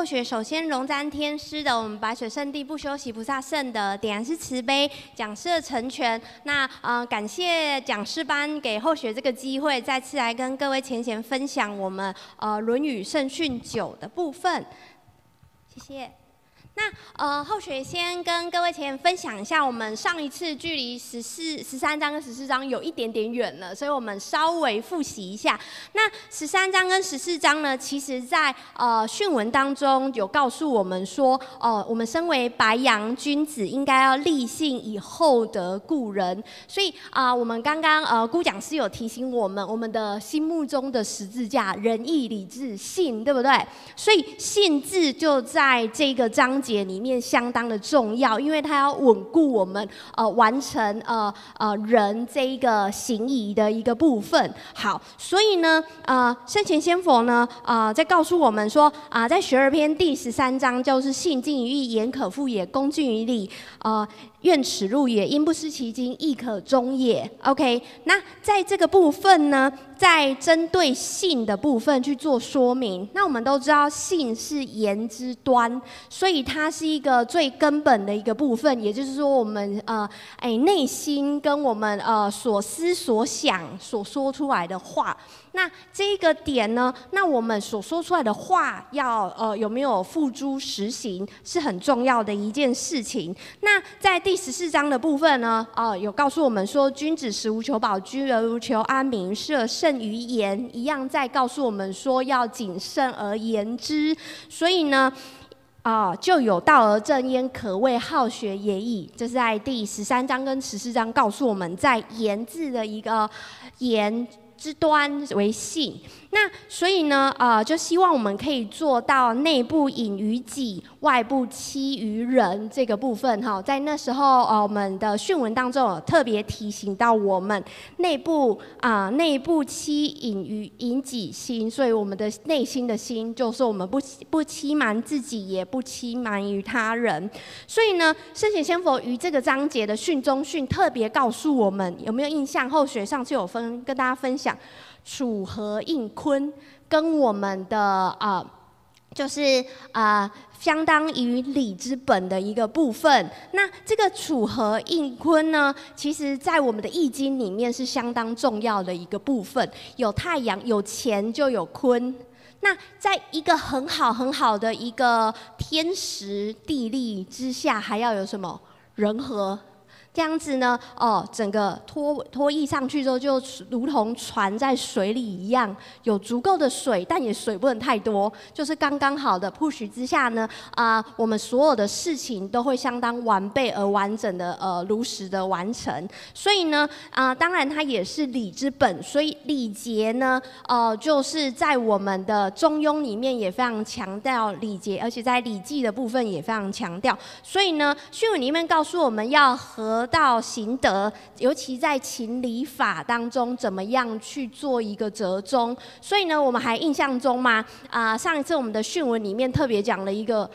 后学首先龙瞻天师的我们白雪圣地不休息菩萨圣的点燃是慈悲，讲师的成全。那呃感谢讲师班给后学这个机会，再次来跟各位前贤分享我们呃《论语圣训九》的部分。谢谢。那呃，后学先跟各位前分享一下，我们上一次距离十四、十三章跟十四章有一点点远了，所以我们稍微复习一下。那十三章跟十四章呢，其实在呃训文当中有告诉我们说，哦，我们身为白羊君子，应该要立信以厚德故人。所以啊，我们刚刚呃，姑讲师有提醒我们，我们的心目中的十字架，仁义礼智信，对不对？所以信字就在这个章节。节里面相当的重要，因为它要稳固我们呃完成呃呃人这一个行仪的一个部分。好，所以呢呃圣贤先佛呢啊在告诉我们说啊在学而篇第十三章就是信近于义，言可复也，恭敬于礼呃。愿耻辱也，因不失其精，亦可终也。OK，那在这个部分呢，在针对性的部分去做说明。那我们都知道，性是言之端，所以它是一个最根本的一个部分。也就是说，我们呃，哎，内心跟我们呃所思所想所说出来的话。那这个点呢？那我们所说出来的话，要呃有没有付诸实行，是很重要的一件事情。那在第十四章的部分呢，哦，有告诉我们说，君子食无求饱，居而无求安民，是胜于言。一样在告诉我们说，要谨慎而言之。所以呢，啊，就有道而正焉，可谓好学也已。这是在第十三章跟十四章告诉我们在言字的一个言。之端为信。那所以呢，呃，就希望我们可以做到内部隐于己，外部欺于人这个部分哈。在那时候，呃，我们的训文当中有特别提醒到我们内部啊，内部欺隐于隐己心，所以我们的内心的心就是我们不不欺瞒自己，也不欺瞒于他人。所以呢，圣贤先佛于这个章节的训中训特别告诉我们，有没有印象？后学上次有分跟大家分享。楚河应坤跟我们的啊，就是啊，相当于礼之本的一个部分。那这个楚河应坤呢，其实在我们的易经里面是相当重要的一个部分。有太阳，有钱就有坤。那在一个很好很好的一个天时地利之下，还要有什么人和？这样子呢，哦，整个拖拖曳上去之后，就如同船在水里一样，有足够的水，但也水不能太多，就是刚刚好的 push 之下呢，啊，我们所有的事情都会相当完备而完整的，呃，如实的完成。所以呢，啊，当然它也是礼之本，所以礼节呢，呃，就是在我们的中庸里面也非常强调礼节，而且在礼记的部分也非常强调。所以呢，训文里面告诉我们要和得到行德，尤其在情理法当中，怎么样去做一个折中？所以呢，我们还印象中吗？啊，上一次我们的训文里面特别讲了一个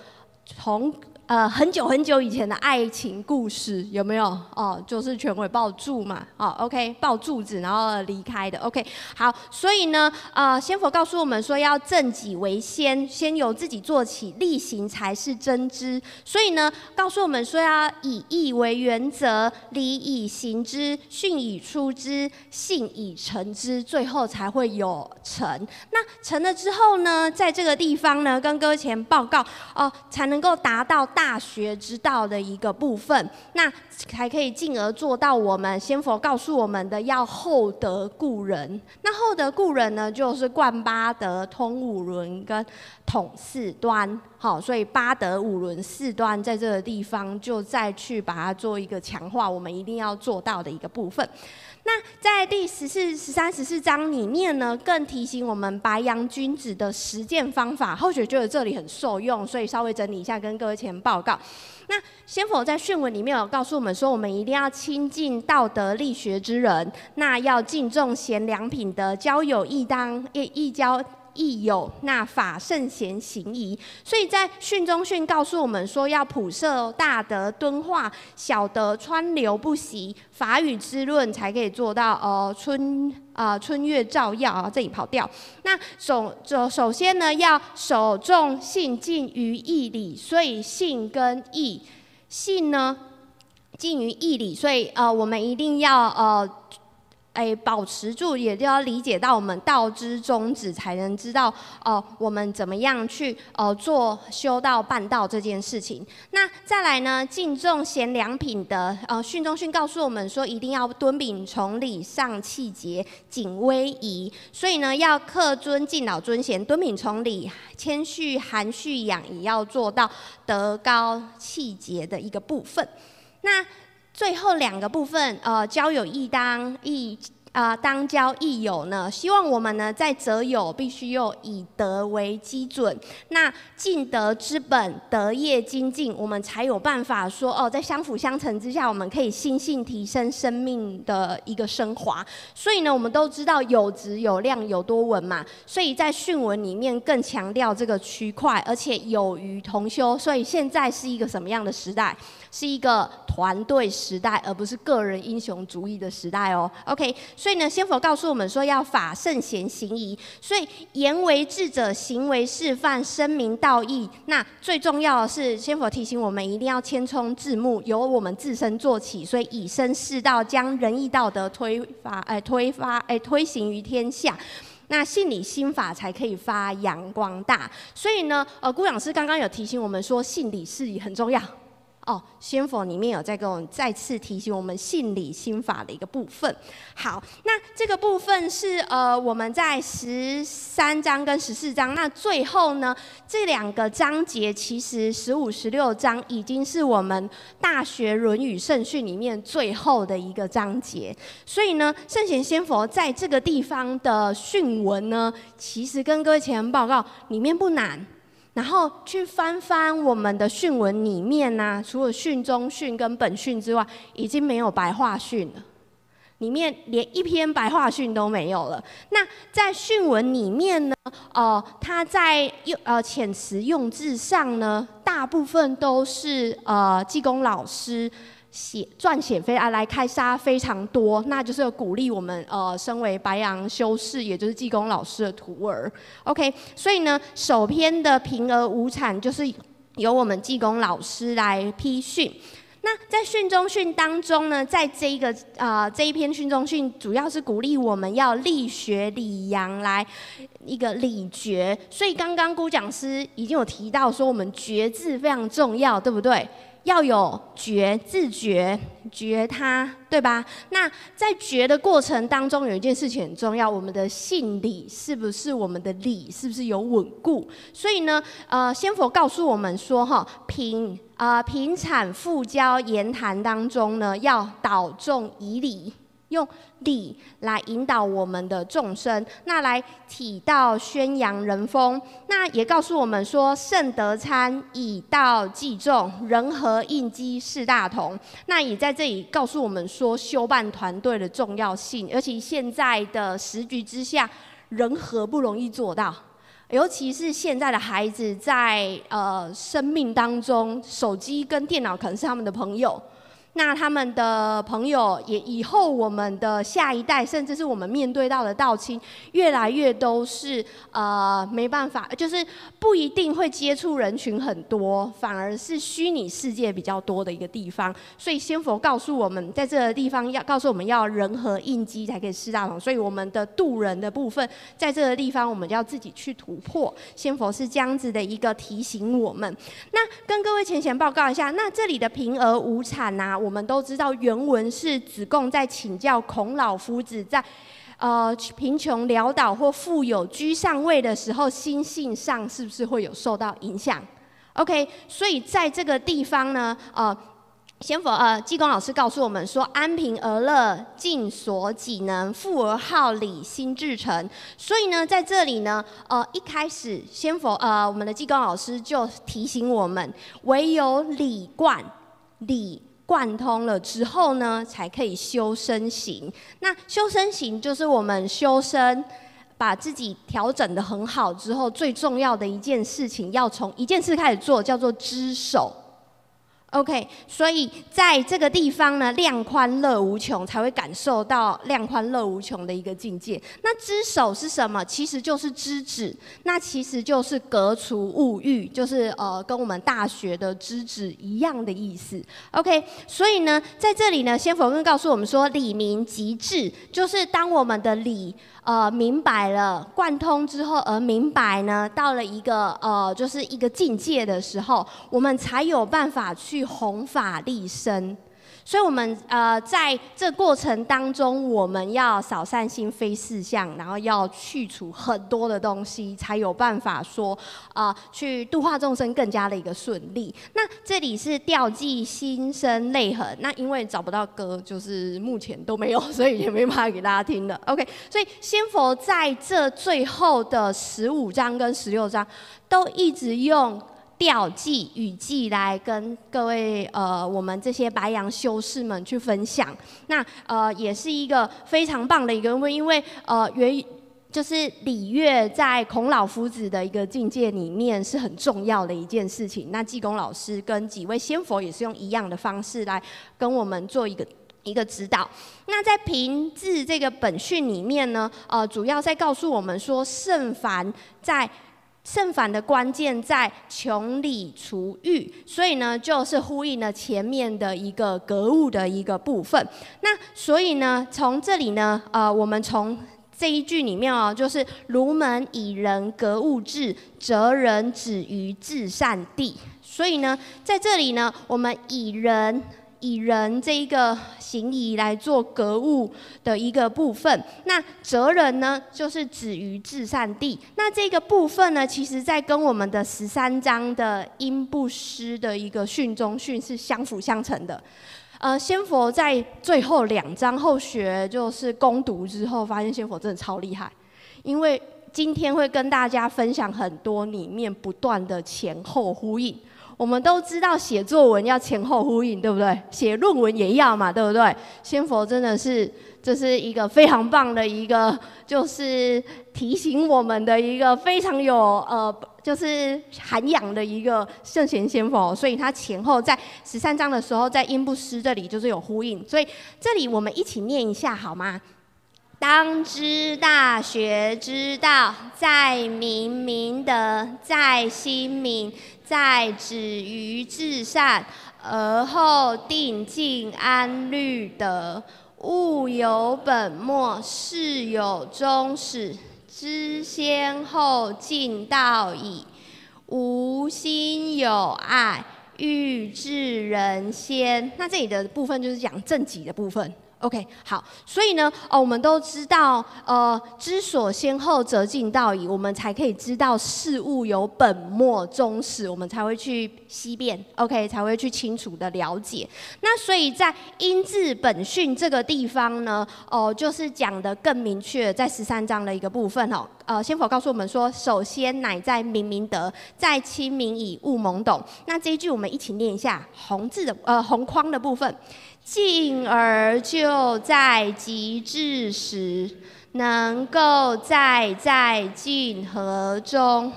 从。呃，很久很久以前的爱情故事有没有？哦，就是权威抱柱嘛，哦，OK，抱柱子然后离开的，OK，好，所以呢，呃，先佛告诉我们说要正己为先，先由自己做起，力行才是真知。所以呢，告诉我们说要以义为原则，礼以行之，训以出之，信以成之，最后才会有成。那成了之后呢，在这个地方呢，跟各位前报告哦，才能够达到。大学之道的一个部分，那才可以进而做到我们先佛告诉我们的要厚德故人。那厚德故人呢，就是贯八德、通五伦跟统四端。好，所以八德、五伦、四端在这个地方就再去把它做一个强化，我们一定要做到的一个部分。那在第十四、十三、十四章里面呢，更提醒我们白羊君子的实践方法。后学觉得这里很受用，所以稍微整理一下，跟各位前报告。那先佛在训文里面有告诉我们说，我们一定要亲近道德力学之人，那要敬重贤良品德，交友易当易易交。亦有，那法圣贤行仪。所以在训中训告诉我们说，要普摄大德敦化，小德川流不息，法语之论才可以做到呃春啊春月照耀啊。这里跑掉。那首首首先呢，要守重信敬于义理，所以信跟义，信呢近于义理，所以呃我们一定要呃。哎，保持住，也就要理解到我们道之宗旨，才能知道哦，我们怎么样去呃做修道办道这件事情。那再来呢，敬重贤良品德。呃，训中训告诉我们说，一定要敦秉从礼，上气节，谨威仪。所以呢，要克尊敬老尊贤，敦秉从礼，谦虚含蓄养，也要做到德高气节的一个部分。那最后两个部分，呃，交友亦当亦啊，当交亦友呢？希望我们呢，在择友必须用以德为基准，那尽德之本，德业精进，我们才有办法说哦，在相辅相成之下，我们可以心性提升生命的一个升华。所以呢，我们都知道有质有量有多稳嘛，所以在训文里面更强调这个区块，而且有余同修。所以现在是一个什么样的时代？是一个团队时代，而不是个人英雄主义的时代哦。OK，所以呢，先佛告诉我们说要法圣贤行仪，所以言为智者，行为示范，声明道义。那最重要的是，先佛提醒我们一定要谦冲自牧，由我们自身做起，所以以身试道，将仁义道德推发，哎，推发，哎，推行于天下，那信理心法才可以发扬光大。所以呢，呃，姑老师刚刚有提醒我们说，信理事理很重要。哦，仙佛里面有在跟我们再次提醒我们信理心法的一个部分。好，那这个部分是呃我们在十三章跟十四章，那最后呢这两个章节其实十五、十六章已经是我们大学论语圣训里面最后的一个章节。所以呢，圣贤仙佛在这个地方的训文呢，其实跟各位前人报告里面不难。然后去翻翻我们的训文里面呢，除了训中训跟本训之外，已经没有白话训了，里面连一篇白话训都没有了。那在训文里面呢，哦，它在用呃遣词用字上呢，大部分都是呃技工老师。写撰写非啊来开沙非常多，那就是鼓励我们呃，身为白羊修士，也就是济公老师的徒儿。OK，所以呢，首篇的平而无产就是由我们济公老师来批训。那在训中训当中呢，在这一个啊这一篇训中训，主要是鼓励我们要力学礼扬来一个礼觉。所以刚刚姑讲师已经有提到说，我们觉字非常重要，对不对？要有觉，自觉，觉他，对吧？那在觉的过程当中，有一件事情很重要，我们的信理是不是我们的理是不是有稳固？所以呢，呃，先佛告诉我们说，哈，平啊平产复交言谈当中呢，要导众以理。用礼来引导我们的众生，那来体道宣扬人风，那也告诉我们说，圣德参以道济众，人和应机是大同。那也在这里告诉我们说，修办团队的重要性，尤其现在的时局之下，人和不容易做到，尤其是现在的孩子在呃生命当中，手机跟电脑可能是他们的朋友。那他们的朋友也以后我们的下一代，甚至是我们面对到的道亲，越来越都是呃没办法，就是不一定会接触人群很多，反而是虚拟世界比较多的一个地方。所以仙佛告诉我们，在这个地方要告诉我们要人和应激才可以施大同。所以我们的渡人的部分，在这个地方我们要自己去突破。仙佛是这样子的一个提醒我们。那跟各位浅浅报告一下，那这里的平儿无产呐。我们都知道原文是子贡在请教孔老夫子，在呃贫穷潦倒或富有居上位的时候，心性上是不是会有受到影响？OK，所以在这个地方呢，呃，先佛呃济公老师告诉我们说，安贫而乐，尽所己能，富而好礼，心至诚。所以呢，在这里呢，呃，一开始先佛呃我们的济公老师就提醒我们，唯有礼冠礼。贯通了之后呢，才可以修身行。那修身行就是我们修身把自己调整的很好之后，最重要的一件事情要从一件事开始做，叫做知守。OK，所以在这个地方呢，量宽乐无穷，才会感受到量宽乐无穷的一个境界。那知手是什么？其实就是知止，那其实就是革除物欲，就是呃，跟我们大学的知止一样的意思。OK，所以呢，在这里呢，先佛跟告诉我们说，理明即智，就是当我们的理。呃，明白了，贯通之后而明白呢，到了一个呃，就是一个境界的时候，我们才有办法去弘法利生。所以，我们呃，在这过程当中，我们要少善心非事相，然后要去除很多的东西，才有办法说啊，去度化众生更加的一个顺利。那这里是调剂心生泪痕，那因为找不到歌，就是目前都没有，所以也没办法给大家听的。OK，所以仙佛在这最后的十五章跟十六章，都一直用。调记语记来跟各位呃，我们这些白羊修士们去分享。那呃，也是一个非常棒的一个，因为呃，原就是礼乐在孔老夫子的一个境界里面是很重要的一件事情。那济公老师跟几位仙佛也是用一样的方式来跟我们做一个一个指导。那在平治这个本训里面呢，呃，主要在告诉我们说，圣凡在。圣反的关键在穷理除欲，所以呢，就是呼应了前面的一个格物的一个部分。那所以呢，从这里呢，呃，我们从这一句里面哦，就是儒门以人格物质，则人止于至善地。所以呢，在这里呢，我们以人。以人这一个行仪来做格物的一个部分，那哲人呢，就是止于至善地。那这个部分呢，其实在跟我们的十三章的因不施的一个训中训是相辅相成的。呃，仙佛在最后两章后学就是攻读之后，发现仙佛真的超厉害，因为今天会跟大家分享很多里面不断的前后呼应。我们都知道写作文要前后呼应，对不对？写论文也要嘛，对不对？仙佛真的是这是一个非常棒的一个，就是提醒我们的一个非常有呃，就是涵养的一个圣贤仙佛。所以他前后在十三章的时候，在音不师这里就是有呼应。所以这里我们一起念一下好吗？当知大学之道，在明明德，在心明。在止于至善，而后定静安虑得。物有本末，事有终始。知先后尽道矣。无心有爱，欲治人先。那这里的部分就是讲正己的部分。OK，好，所以呢，哦，我们都知道，呃，知所先后，则近道矣。我们才可以知道事物有本末终始，我们才会去析辨，OK，才会去清楚的了解。那所以在因字本训这个地方呢，哦，就是讲的更明确，在十三章的一个部分哦，呃，先佛告诉我们说，首先乃在明明德，在亲民以勿懵懂。那这一句我们一起念一下，红字的呃红框的部分。进而就在极致时，能够在在静和中。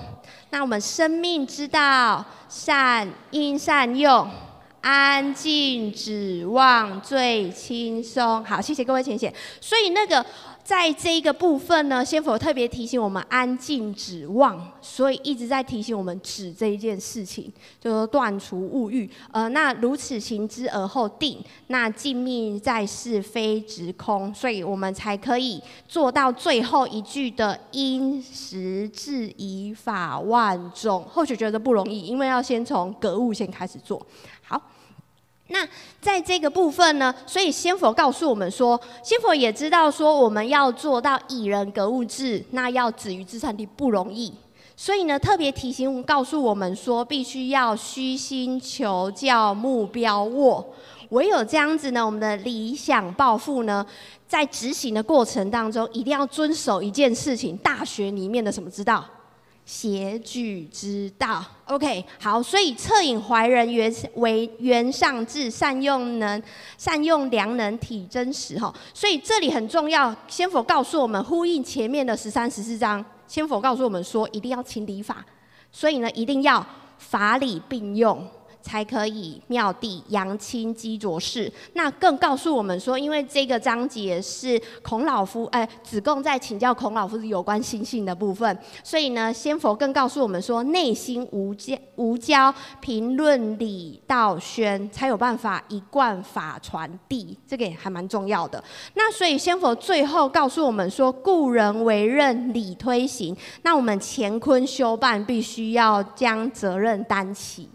那我们生命之道，善因善用，安静指望最轻松。好，谢谢各位浅显。所以那个。在这一个部分呢，先佛特别提醒我们安静止望，所以一直在提醒我们止这一件事情，就说断除物欲。呃，那如此行之而后定，那静命在是非直空，所以我们才可以做到最后一句的因时制宜法万众。或许觉得不容易，因为要先从格物先开始做。那在这个部分呢，所以先佛告诉我们说，先佛也知道说，我们要做到以人格物质，那要止于至善地不容易。所以呢，特别提醒告诉我们说，必须要虚心求教，目标握。唯有这样子呢，我们的理想抱负呢，在执行的过程当中，一定要遵守一件事情，大学里面的什么之道？邪举之道，OK，好，所以恻隐怀人，原为原上智，善用能，善用良能，体真实，哈，所以这里很重要。先佛告诉我们，呼应前面的十三、十四章，先佛告诉我们说，一定要情理法，所以呢，一定要法理并用。才可以妙地扬清积浊世。那更告诉我们说，因为这个章节是孔老夫哎子贡在请教孔老夫子有关心性的部分，所以呢，先佛更告诉我们说，内心无交无交，评论理道宣，才有办法一贯法传递。这个也还蛮重要的。那所以先佛最后告诉我们说，故人为任理推行，那我们乾坤修办必须要将责任担起。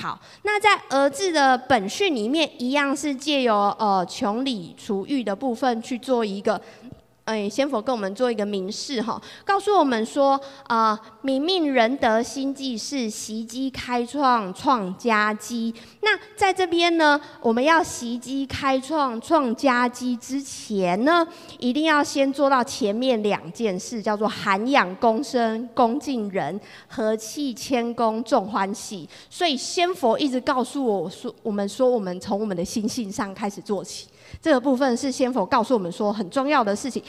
好，那在儿子的本训里面，一样是借由呃穷理除欲的部分去做一个。哎，先佛跟我们做一个明示哈，告诉我们说，啊，明命仁德心计是袭击开创创佳机。那在这边呢，我们要袭击开创创佳机之前呢，一定要先做到前面两件事，叫做涵养公生恭敬人，和气谦恭众欢喜。所以先佛一直告诉我说，我们说我们从我们的心性上开始做起。这个部分是先否告诉我们说很重要的事情，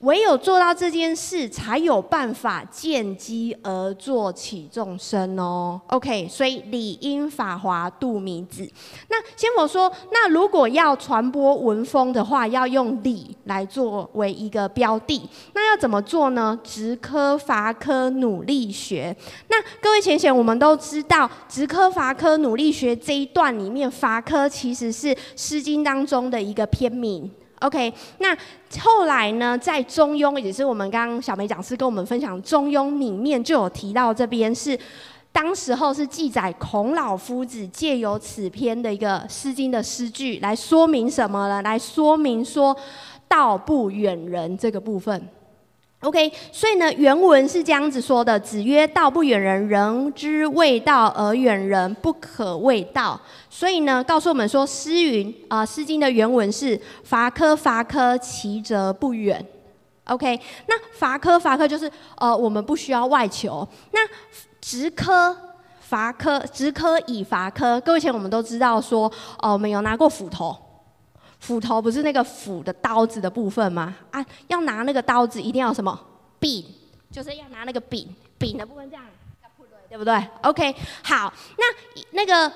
唯有做到这件事，才有办法见机而作起众生哦。OK，所以理应法华度迷子。那先佛说，那如果要传播文风的话，要用理来作为一个标的，那要怎么做呢？直科伐科努力学。那各位浅浅，我们都知道，直科伐科努力学这一段里面，伐科其实是《诗经》当中的一个。篇名，OK。那后来呢，在《中庸》，也是我们刚刚小梅讲师跟我们分享，《中庸》里面就有提到，这边是当时候是记载孔老夫子借由此篇的一个《诗经》的诗句来说明什么呢？来说明说道不远人这个部分。OK，所以呢，原文是这样子说的：“子曰：道不远人，人之谓道而远人，不可谓道。”所以呢，告诉我们说，诗云啊，《诗经》的原文是“伐科伐科，其则不远。” OK，那“伐科伐科”就是呃，我们不需要外求。那“直科伐科，直科以伐科”，各位前我们都知道说，哦，我们有拿过斧头。斧头不是那个斧的刀子的部分吗？啊，要拿那个刀子一定要什么柄，就是要拿那个柄，柄的部分这样，对不对？OK，好，那那个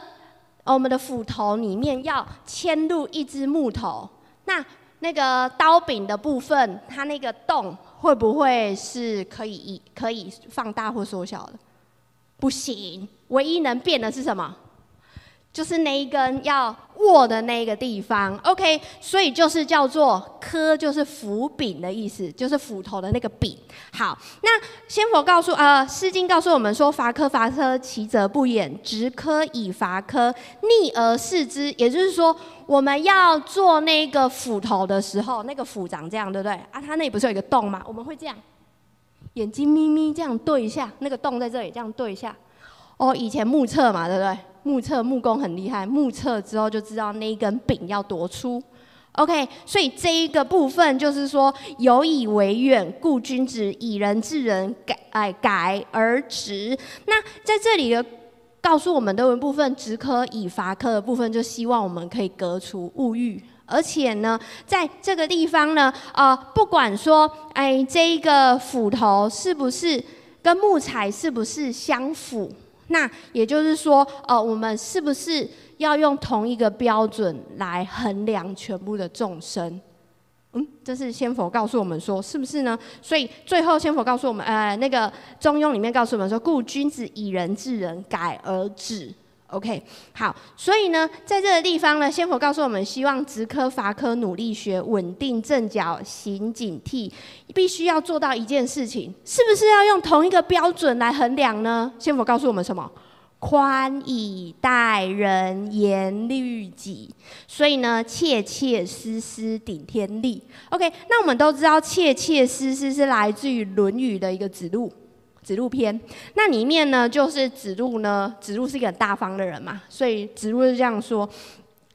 我们的斧头里面要嵌入一只木头，那那个刀柄的部分，它那个洞会不会是可以可以放大或缩小的？不行，唯一能变的是什么？就是那一根要握的那个地方，OK，所以就是叫做科，就是斧柄的意思，就是斧头的那个柄。好，那先佛告诉呃，《诗经》告诉我们说，伐科伐科，其则不远，直科以伐科，逆而视之。也就是说，我们要做那个斧头的时候，那个斧长这样，对不对？啊，它那里不是有一个洞吗？我们会这样，眼睛眯眯这样对一下，那个洞在这里，这样对一下。哦，以前目测嘛，对不对？目测木工很厉害，目测之后就知道那一根柄要多粗。OK，所以这一个部分就是说，有以为远，故君子以人治人，改哎改而直。那在这里的告诉我们的部分，直科以伐科的部分，就希望我们可以革除物欲。而且呢，在这个地方呢，呃，不管说哎这一个斧头是不是跟木材是不是相符。那也就是说，呃，我们是不是要用同一个标准来衡量全部的众生？嗯，这是先佛告诉我们说，是不是呢？所以最后先佛告诉我们，呃，那个中庸里面告诉我们说，故君子以人治人，改而止。OK，好，所以呢，在这个地方呢，先佛告诉我们，希望直科伐科努力学，稳定阵脚，行警惕，必须要做到一件事情，是不是要用同一个标准来衡量呢？先佛告诉我们什么？宽以待人，严律己。所以呢，切切思思顶天立。OK，那我们都知道，切切思思是来自于《论语》的一个子路。子路篇，那里面呢，就是子路呢，子路是一个很大方的人嘛，所以子路是这样说，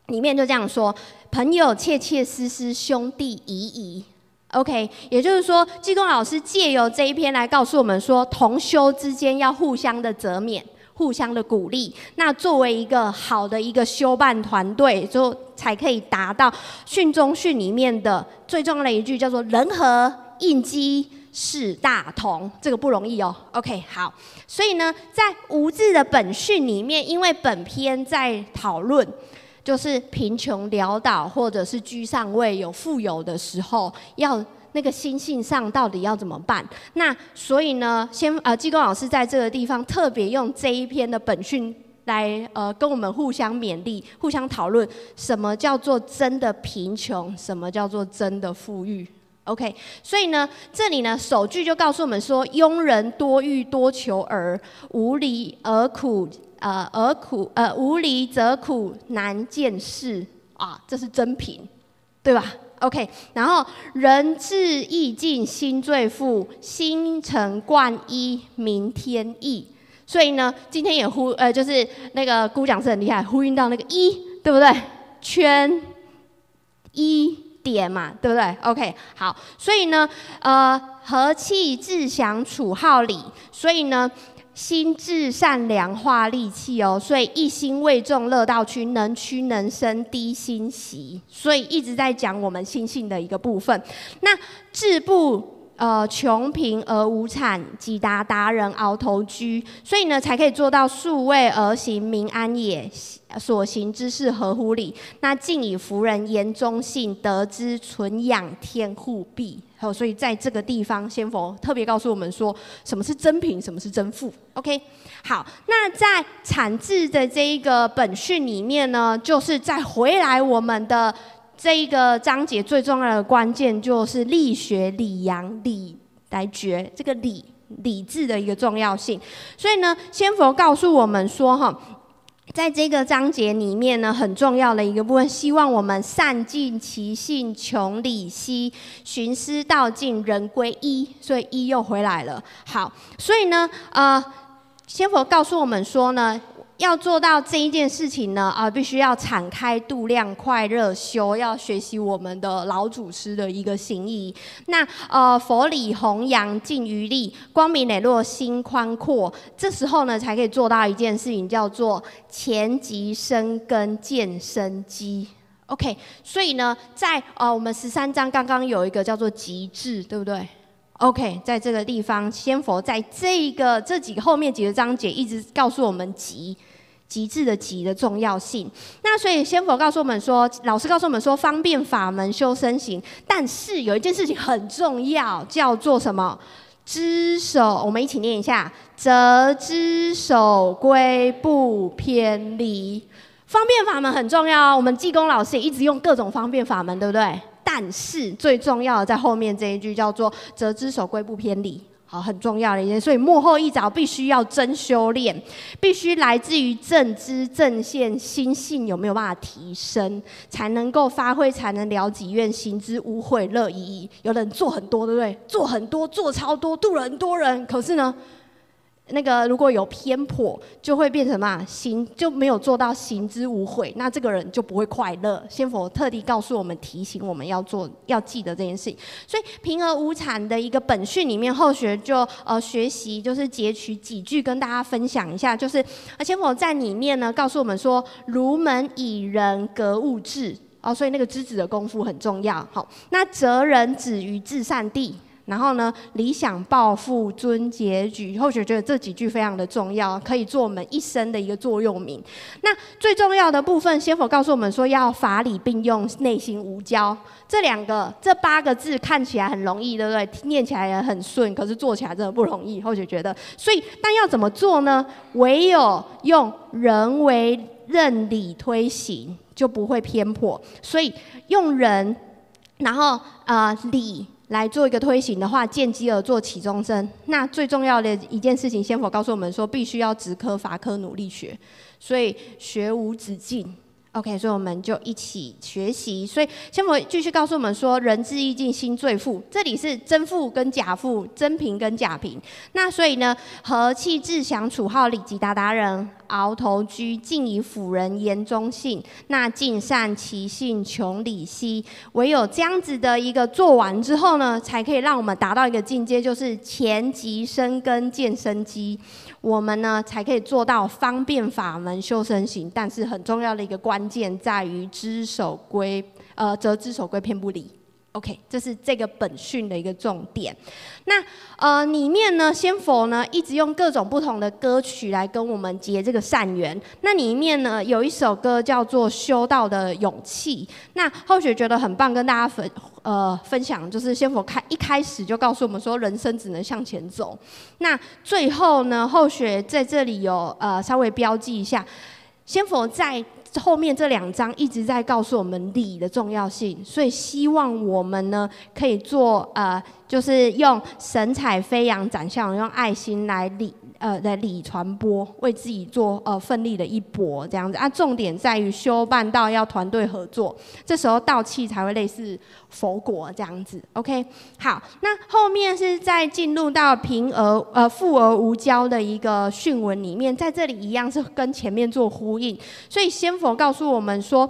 里面就这样说：朋友切切思思，兄弟怡怡。OK，也就是说，济公老师借由这一篇来告诉我们说，同修之间要互相的责勉，互相的鼓励。那作为一个好的一个修办团队，就才可以达到训中训里面的最重要的一句，叫做“人和应机是大同”。这个不容易哦。OK，好。所以呢，在无字的本训里面，因为本篇在讨论。就是贫穷潦倒，或者是居上位有富有的时候，要那个心性上到底要怎么办？那所以呢，先呃，济公老师在这个地方特别用这一篇的本训来呃，跟我们互相勉励、互相讨论，什么叫做真的贫穷，什么叫做真的富裕？OK，所以呢，这里呢首句就告诉我们说：庸人多欲多求儿，无离而苦。呃，而苦呃无离则苦难见事啊，这是真品，对吧？OK，然后人至意尽心最富，心诚贯一明天意。所以呢，今天也呼呃，就是那个姑讲是很厉害，呼应到那个一，对不对？圈一点嘛，对不对？OK，好，所以呢，呃，和气自祥处好礼，所以呢。心智善良化戾气哦，所以一心为众乐道屈，能屈能伸低心习，所以一直在讲我们心性的一个部分。那智不呃穷贫而无产，几达达人熬头居，所以呢才可以做到数位而行民安也。所行之事合乎理，那敬以服人言忠信，得之存养天护庇。好，所以在这个地方，先佛特别告诉我们说，什么是真贫，什么是真富。OK，好，那在产字的这一个本训里面呢，就是再回来我们的这一个章节最重要的关键，就是力学理阳理来决这个理理智的一个重要性。所以呢，先佛告诉我们说，哈。在这个章节里面呢，很重要的一个部分，希望我们善尽其性，穷理析，寻思道尽，人归一。所以一又回来了。好，所以呢，呃，仙佛告诉我们说呢。要做到这一件事情呢，啊，必须要敞开度量，快乐修，要学习我们的老祖师的一个心意。那呃，佛理弘扬尽余力，光明磊落心宽阔，这时候呢，才可以做到一件事情，叫做前极生根，见生机。OK，所以呢，在呃我们十三章刚刚有一个叫做极致，对不对？OK，在这个地方，仙佛在这个这几个后面几个章节一直告诉我们极极致的极的重要性。那所以仙佛告诉我们说，老师告诉我们说，方便法门修身行，但是有一件事情很重要，叫做什么？知守。我们一起念一下：则知守归不偏离。方便法门很重要，我们济公老师也一直用各种方便法门，对不对？但是最重要的在后面这一句叫做“则之守规不偏离”，好，很重要的一件。所以幕后一早必须要真修炼，必须来自于正知正见，心性有没有办法提升，才能够发挥，才能了己愿，行之无悔，乐意义。有人做很多，对不对？做很多，做超多，度了很多人，可是呢？那个如果有偏颇，就会变成嘛行就没有做到行之无悔，那这个人就不会快乐。先佛特地告诉我们，提醒我们要做，要记得这件事情。所以平而无产的一个本训里面，后学就呃学习，就是截取几句跟大家分享一下。就是先佛在里面呢，告诉我们说，儒门以人格物质哦，所以那个知子的功夫很重要。好，那择人止于至善地。然后呢，理想抱负尊结局，后学觉得这几句非常的重要，可以做我们一生的一个座右铭。那最重要的部分，先佛告诉我们说，要法理并用，内心无交。这两个，这八个字看起来很容易，对不对？念起来也很顺，可是做起来真的不容易。后学觉得，所以但要怎么做呢？唯有用人为任理推行，就不会偏颇。所以用人，然后啊理。来做一个推行的话，见机而做，起终身。那最重要的一件事情，先佛告诉我们说，必须要止科、法科努力学，所以学无止境。OK，所以我们就一起学习。所以先佛继续告诉我们说：“人之意尽，心最富。”这里是真富跟假富，真贫跟假贫。那所以呢，和气自祥，楚号礼吉达达人，鳌头居，敬以辅人言中信。那尽善其性，穷理息。唯有这样子的一个做完之后呢，才可以让我们达到一个境界，就是前极生根，见生机。我们呢，才可以做到方便法门修身行。但是很重要的一个关键在于知守规，呃，则知守规偏不离。OK，这是这个本训的一个重点。那呃，里面呢，先佛呢一直用各种不同的歌曲来跟我们结这个善缘。那里面呢，有一首歌叫做《修道的勇气》。那后学觉得很棒，跟大家分呃分享，就是先佛开一开始就告诉我们说，人生只能向前走。那最后呢，后学在这里有呃稍微标记一下，先佛在。后面这两章一直在告诉我们礼的重要性，所以希望我们呢可以做呃，就是用神采飞扬、展现用爱心来礼。呃，的礼传播，为自己做呃奋力的一搏，这样子啊。重点在于修办道要团队合作，这时候道气才会类似佛果这样子。OK，好，那后面是在进入到平而呃富而无骄的一个训文里面，在这里一样是跟前面做呼应，所以先佛告诉我们说。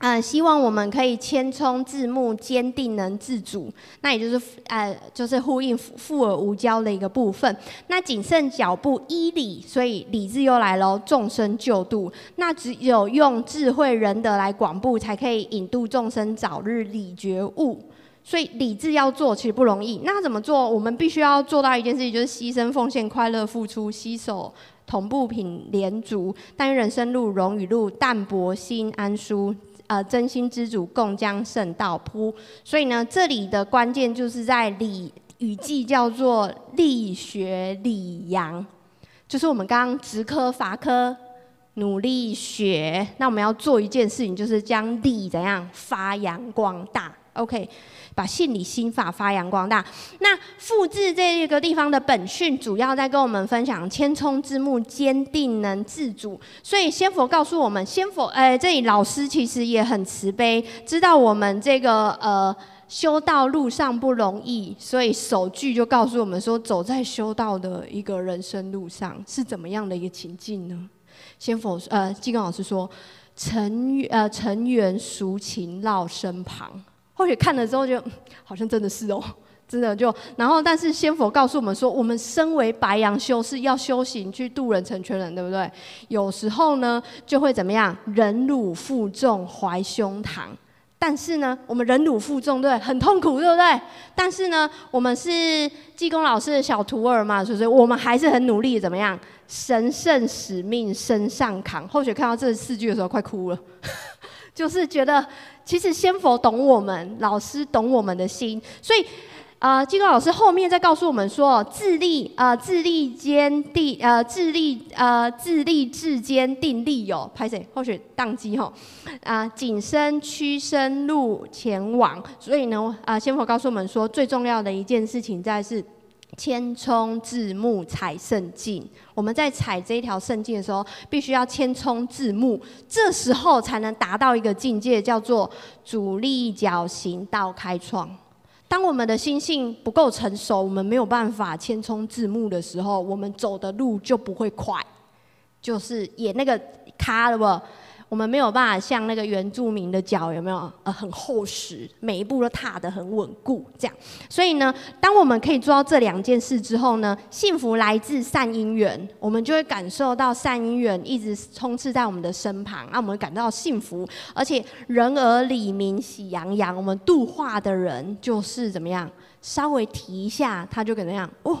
呃，希望我们可以谦冲自牧，坚定能自主。那也就是呃，就是呼应富富而无骄的一个部分。那谨慎脚步依礼，所以礼智又来了，众生救度。那只有用智慧仁德来广布，才可以引渡众生早日理觉悟。所以礼智要做，其实不容易。那怎么做？我们必须要做到一件事情，就是牺牲奉献、快乐付出、携手同步品连足，但愿人生路、荣与禄、淡泊心安舒。呃，真心之主共将圣道铺，所以呢，这里的关键就是在理语记叫做力学理扬，就是我们刚刚直科法科努力学，那我们要做一件事情，就是将力怎样发扬光大。OK。把信理心法发扬光大。那复制这个地方的本训，主要在跟我们分享千冲之目，坚定能自主。所以仙佛告诉我们，仙佛，哎，这里老师其实也很慈悲，知道我们这个呃修道路上不容易，所以首句就告诉我们说，走在修道的一个人生路上是怎么样的一个情境呢？仙佛，呃，金刚老师说，成呃成缘俗情绕身旁。或许看了之后就好像真的是哦，真的就然后，但是仙佛告诉我们说，我们身为白羊修士，要修行去度人成全人，对不对？有时候呢，就会怎么样，忍辱负重，怀胸膛。但是呢，我们忍辱负重，对，很痛苦，对不对？但是呢，我们是济公老师的小徒儿嘛，所以我们还是很努力，怎么样？神圣使命身上扛。或许看到这四句的时候，快哭了，就是觉得。其实先佛懂我们，老师懂我们的心，所以，呃，金光老师后面再告诉我们说，自立，呃，自立坚定，呃，自立，呃，自立至坚定力有，拍谁？或许宕机哈，啊，谨慎屈身路前往。所以呢，啊，先佛告诉我们说，最重要的一件事情在是。千冲自木采圣境，我们在采这一条圣境的时候，必须要千冲自木，这时候才能达到一个境界，叫做主力脚行道开创。当我们的心性不够成熟，我们没有办法千冲自木的时候，我们走的路就不会快，就是也那个卡了不？我们没有办法像那个原住民的脚有没有呃很厚实，每一步都踏得很稳固这样。所以呢，当我们可以做到这两件事之后呢，幸福来自善因缘，我们就会感受到善因缘一直充斥在我们的身旁，让我们感到幸福，而且人而里明喜洋洋。我们度化的人就是怎么样，稍微提一下他就怎么样哦。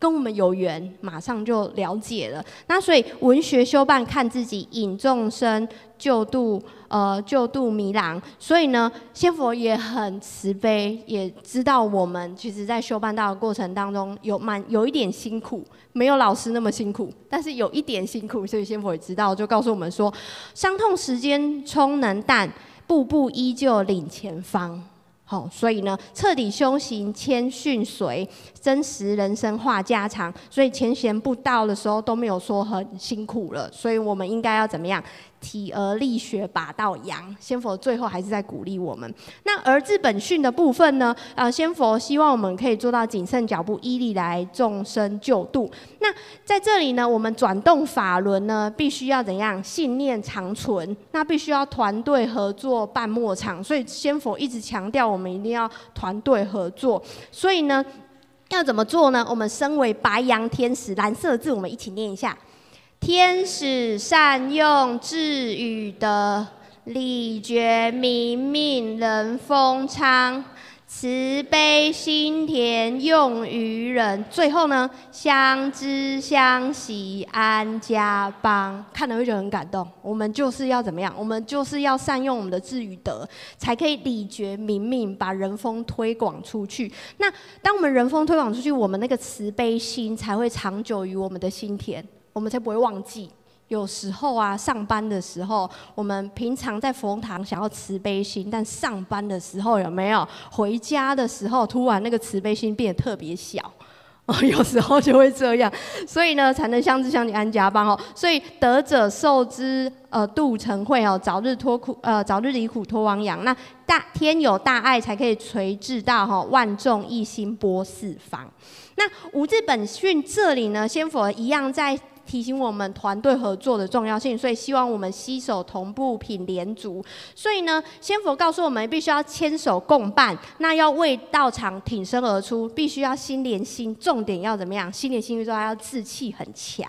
跟我们有缘，马上就了解了。那所以文学修办看自己引众生救度，呃救度迷郎。所以呢，仙佛也很慈悲，也知道我们其实在修办道的过程当中有蛮有一点辛苦，没有老师那么辛苦，但是有一点辛苦。所以仙佛也知道，就告诉我们说：伤痛时间冲能淡，步步依旧领前方。好，所以呢，彻底修行，谦逊随，真实人生话家常。所以前贤不到的时候都没有说很辛苦了，所以我们应该要怎么样？体而力学，把道扬。先佛最后还是在鼓励我们。那而治本训的部分呢？呃，先佛希望我们可以做到谨慎脚步，依力来众生救度。那在这里呢，我们转动法轮呢，必须要怎样？信念长存。那必须要团队合作，办末场。所以先佛一直强调。我们一定要团队合作，所以呢，要怎么做呢？我们身为白羊天使，蓝色字我们一起念一下：天使善用智语的礼觉明命人丰昌。慈悲心田用于人，最后呢，相知相惜安家邦，看了会觉得很感动。我们就是要怎么样？我们就是要善用我们的智与德，才可以礼觉明命，把人风推广出去。那当我们人风推广出去，我们那个慈悲心才会长久于我们的心田，我们才不会忘记。有时候啊，上班的时候，我们平常在佛堂想要慈悲心，但上班的时候有没有？回家的时候，突然那个慈悲心变得特别小，哦，有时候就会这样，所以呢，才能相知相惜安家邦哦。所以得者受之，呃，度成慧哦，早日脱苦，呃，早日离苦脱亡羊。那大天有大爱，才可以垂至到哈万众一心播四方。那无字本训这里呢，先佛一样在。提醒我们团队合作的重要性，所以希望我们携手同步品连足。所以呢，先佛告诉我们，必须要牵手共办，那要为道场挺身而出，必须要心连心，重点要怎么样？心连心之后，要志气很强，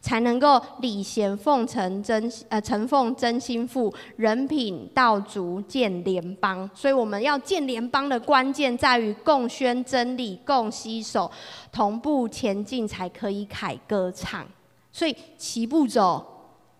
才能够礼贤奉承真呃承奉真心腹，人品道足建联邦。所以我们要建联邦的关键在于共宣真理，共携手同步前进，才可以凯歌唱。所以齐步走，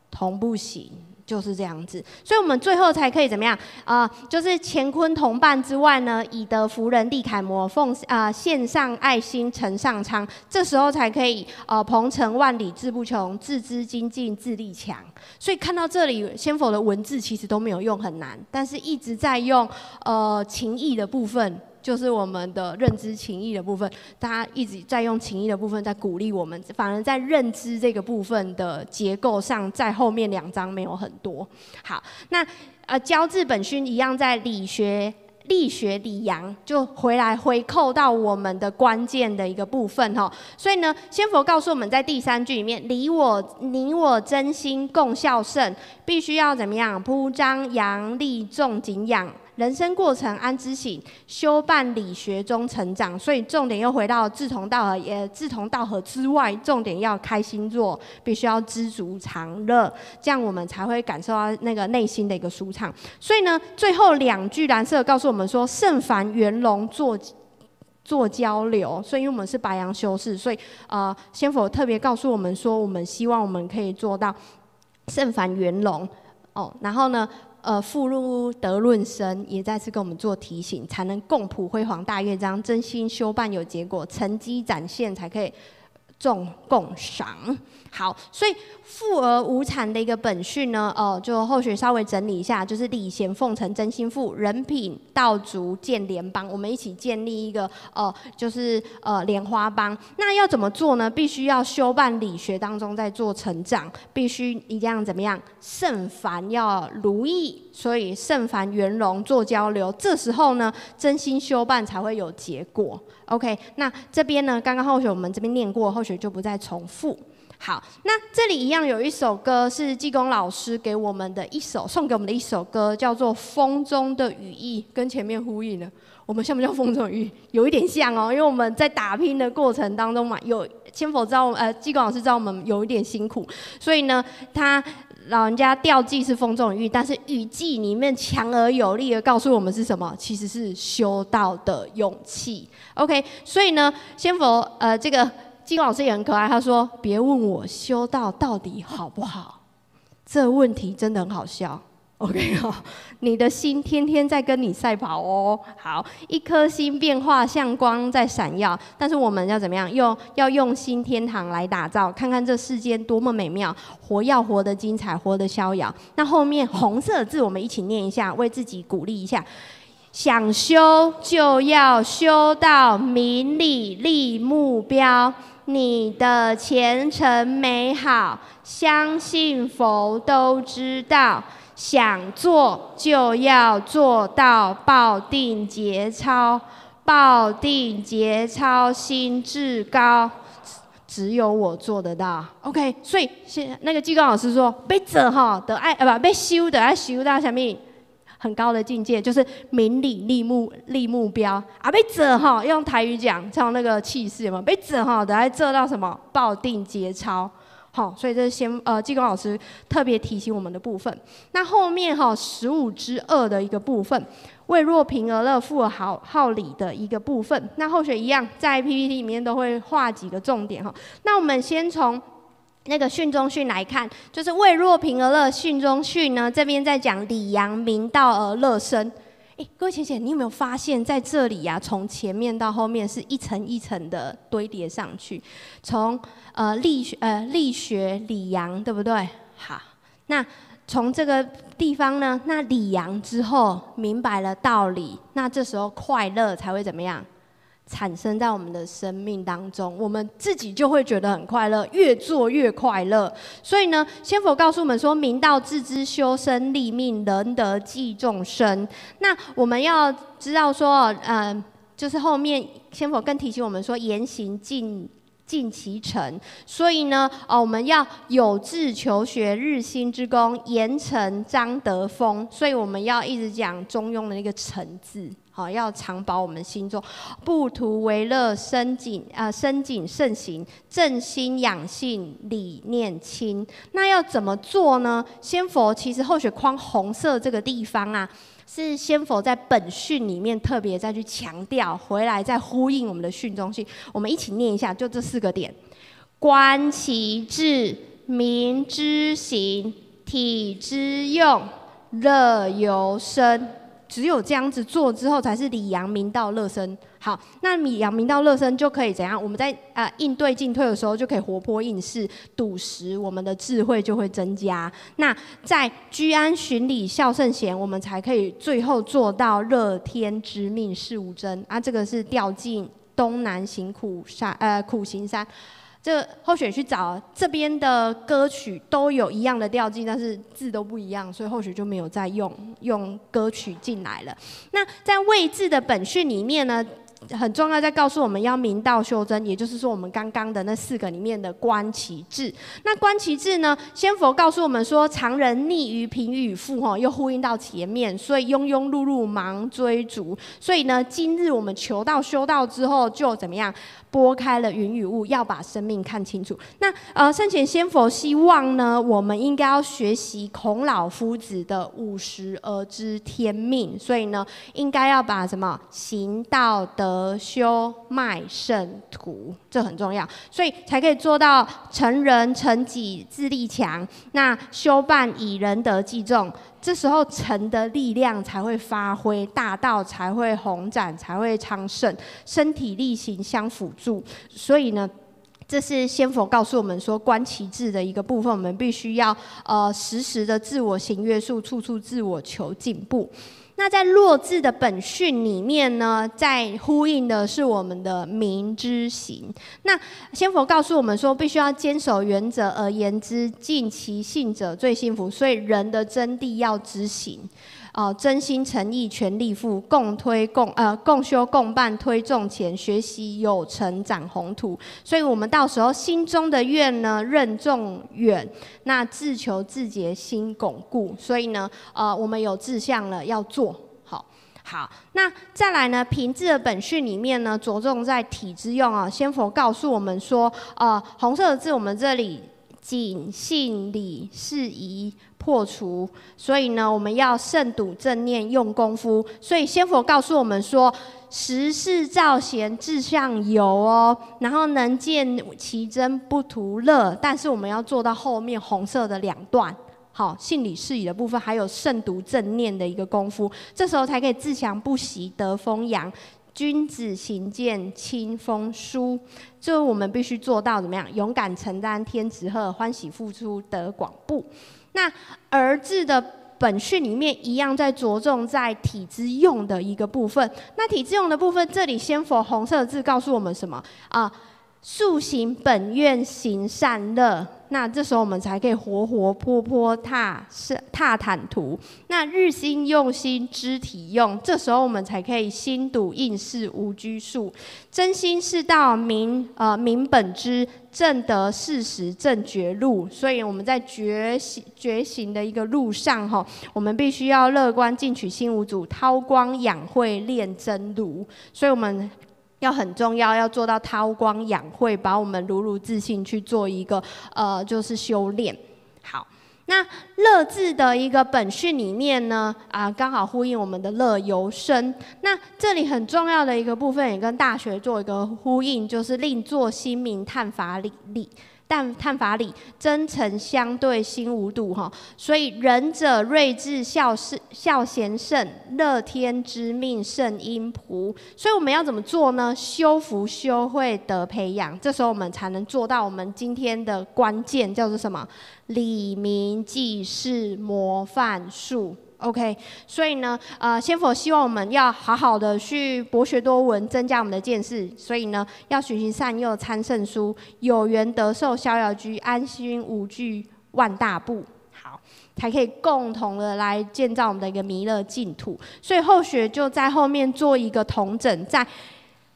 同步行，就是这样子。所以我们最后才可以怎么样啊？就是乾坤同伴之外呢，以德服人，立楷模，奉啊献上爱心，承上苍。这时候才可以呃，鹏程万里志不穷，自知精进自立强。所以看到这里，先否的文字其实都没有用很难，但是一直在用呃情谊的部分。就是我们的认知情谊的部分，大家一直在用情谊的部分在鼓励我们，反而在认知这个部分的结构上，在后面两章没有很多。好，那呃，教字本训一样在理学、力学、理阳，就回来回扣到我们的关键的一个部分哈。所以呢，先佛告诉我们在第三句里面，理我、你我真心共孝圣，必须要怎么样铺张扬力重景仰。人生过程安之行，修办理学中成长，所以重点又回到志同道合，也志同道合之外，重点要开心做，必须要知足常乐，这样我们才会感受到那个内心的一个舒畅。所以呢，最后两句蓝色告诉我们说，圣凡圆融做做交流。所以因为我们是白羊修士，所以呃，先佛特别告诉我们说，我们希望我们可以做到圣凡圆融哦，然后呢？呃，附录德论生也再次跟我们做提醒，才能共谱辉煌大乐章，真心修办有结果，成绩展现才可以众共赏。好，所以富而无产的一个本训呢，哦，就后续稍微整理一下，就是礼贤奉承真心富，人品道足建联邦，我们一起建立一个呃，就是呃莲花帮。那要怎么做呢？必须要修办理学当中在做成长，必须一定要怎么样？圣凡要如意，所以圣凡圆融做交流，这时候呢，真心修办才会有结果。OK，那这边呢，刚刚后学我们这边念过，后学就不再重复。好，那这里一样有一首歌是济公老师给我们的一首送给我们的一首歌，叫做《风中的羽翼》，跟前面呼应了。我们像不像风中的羽？有一点像哦，因为我们在打拼的过程当中嘛，有千否知道，呃，济公老师知道我们有一点辛苦，所以呢，他老人家吊祭是风中雨，但是雨季里面强而有力的告诉我们是什么？其实是修道的勇气。OK，所以呢，先佛呃这个。金老师也很可爱，他说：“别问我修道到底好不好，这问题真的很好笑。” OK 哦，你的心天天在跟你赛跑哦。好，一颗心变化像光在闪耀，但是我们要怎么样？用要用心天堂来打造，看看这世间多么美妙，活要活得精彩，活得逍遥。那后面红色字我们一起念一下，为自己鼓励一下。想修就要修到明理立目标，你的前程美好，相信佛都知道。想做就要做到抱定节操，抱定节操心智高，只有我做得到。OK，所以现那个技工老师说，被折哈的爱呃不被修的爱修到什么？很高的境界，就是明理立目立目标啊！被折哈，用台语讲，唱那个气势嘛，被折哈，等爱折到什么？抱定节操，好，所以这是先呃，技工老师特别提醒我们的部分。那后面哈，十五之二的一个部分，为若平而乐，富而好好礼的一个部分。那后学一样，在 PPT 里面都会画几个重点哈。那我们先从。那个训中训来看，就是为若平而乐。训中训呢，这边在讲礼扬明道而乐生。哎，各位浅浅，你有没有发现，在这里呀，从前面到后面是一层一层的堆叠上去，从呃力学呃力学李阳，对不对？好，那从这个地方呢，那李阳之后明白了道理，那这时候快乐才会怎么样？产生在我们的生命当中，我们自己就会觉得很快乐，越做越快乐。所以呢，先佛告诉我们说：“明道自知修身立命，仁德济众生。”那我们要知道说，嗯，就是后面先佛更提醒我们说：“言行尽尽其诚。”所以呢，哦，我们要有志求学，日新之功，言诚张德丰。所以我们要一直讲中庸的那个“诚”字。好，要常保我们心中，不图为乐，深谨啊，深谨慎行，正心养性，理念清。那要怎么做呢？先佛其实后学框红色这个地方啊，是先佛在本训里面特别再去强调，回来再呼应我们的训中训。我们一起念一下，就这四个点：观其志，明之行，体之用，乐由生。只有这样子做之后，才是理阳明道乐生。好，那礼扬明到乐生就可以怎样？我们在呃应对进退的时候，就可以活泼应试，笃实，我们的智慧就会增加。那在居安循礼孝圣贤，我们才可以最后做到乐天知命事无争啊！这个是掉进东南行苦山，呃苦行山。这后学去找这边的歌曲都有一样的调性，但是字都不一样，所以后学就没有再用用歌曲进来了。那在位置的本训里面呢？很重要，在告诉我们要明道修真，也就是说，我们刚刚的那四个里面的观其志。那观其志呢？先佛告诉我们说，常人溺于贫与富，哈，又呼应到前面，所以庸庸碌碌忙追逐。所以呢，今日我们求道修道之后，就怎么样？拨开了云与雾，要把生命看清楚。那呃，圣贤先佛希望呢，我们应该要学习孔老夫子的五十而知天命，所以呢，应该要把什么行道德修迈圣徒，这很重要，所以才可以做到成人成己自立强。那修办以仁德济众。这时候，城的力量才会发挥，大道才会宏展，才会昌盛，身体力行相辅助。所以呢，这是先佛告诉我们说，观其志的一个部分，我们必须要呃时时的自我行约束，处处自我求进步。那在弱智的本训里面呢，在呼应的是我们的明之行。那先佛告诉我们说，必须要坚守原则而言之，尽其性者最幸福。所以人的真谛要知行，哦，真心诚意全力付，共推共呃共修共办推众前，学习有成长宏图。所以我们到时候心中的愿呢，任重远，那自求自节心巩固。所以呢，呃，我们有志向了，要做。好，好那再来呢？平治的本训里面呢，着重在体之用啊。先佛告诉我们说，呃，红色的字我们这里谨信礼事宜破除，所以呢，我们要慎笃正念用功夫。所以先佛告诉我们说，时事照贤志向有哦，然后能见其真不图乐，但是我们要做到后面红色的两段。好，信理事宜的部分，还有慎独正念的一个功夫，这时候才可以自强不息，得风扬。君子行健，清风舒。就我们必须做到怎么样？勇敢承担天职鹤，欢喜付出得广布。那儿子的本训里面一样在着重在体之用的一个部分。那体之用的部分，这里先佛红色的字告诉我们什么啊？塑行本愿行善乐，那这时候我们才可以活活泼泼踏是踏坦途。那日心用心知体用，这时候我们才可以心笃应事无拘束，真心是道明呃明本知正得事实正觉路。所以我们在觉醒觉醒的一个路上哈，我们必须要乐观进取心无阻，韬光养晦练真如。所以我们。要很重要，要做到韬光养晦，把我们如如自信去做一个呃，就是修炼。好，那乐字的一个本训里面呢，啊，刚好呼应我们的乐由生。那这里很重要的一个部分，也跟大学做一个呼应，就是另作心明探法理理。但探法理，真诚相对心无度哈，所以仁者睿智孝是孝贤圣，乐天知命胜阴仆。所以我们要怎么做呢？修福修慧的培养，这时候我们才能做到我们今天的关键，叫做什么？理明济世模范术。OK，所以呢，呃，先佛希望我们要好好的去博学多闻，增加我们的见识。所以呢，要循循善诱，参圣书，有缘得受逍遥居，安心无惧万大步。好，才可以共同的来建造我们的一个弥勒净土。所以后学就在后面做一个同整，在。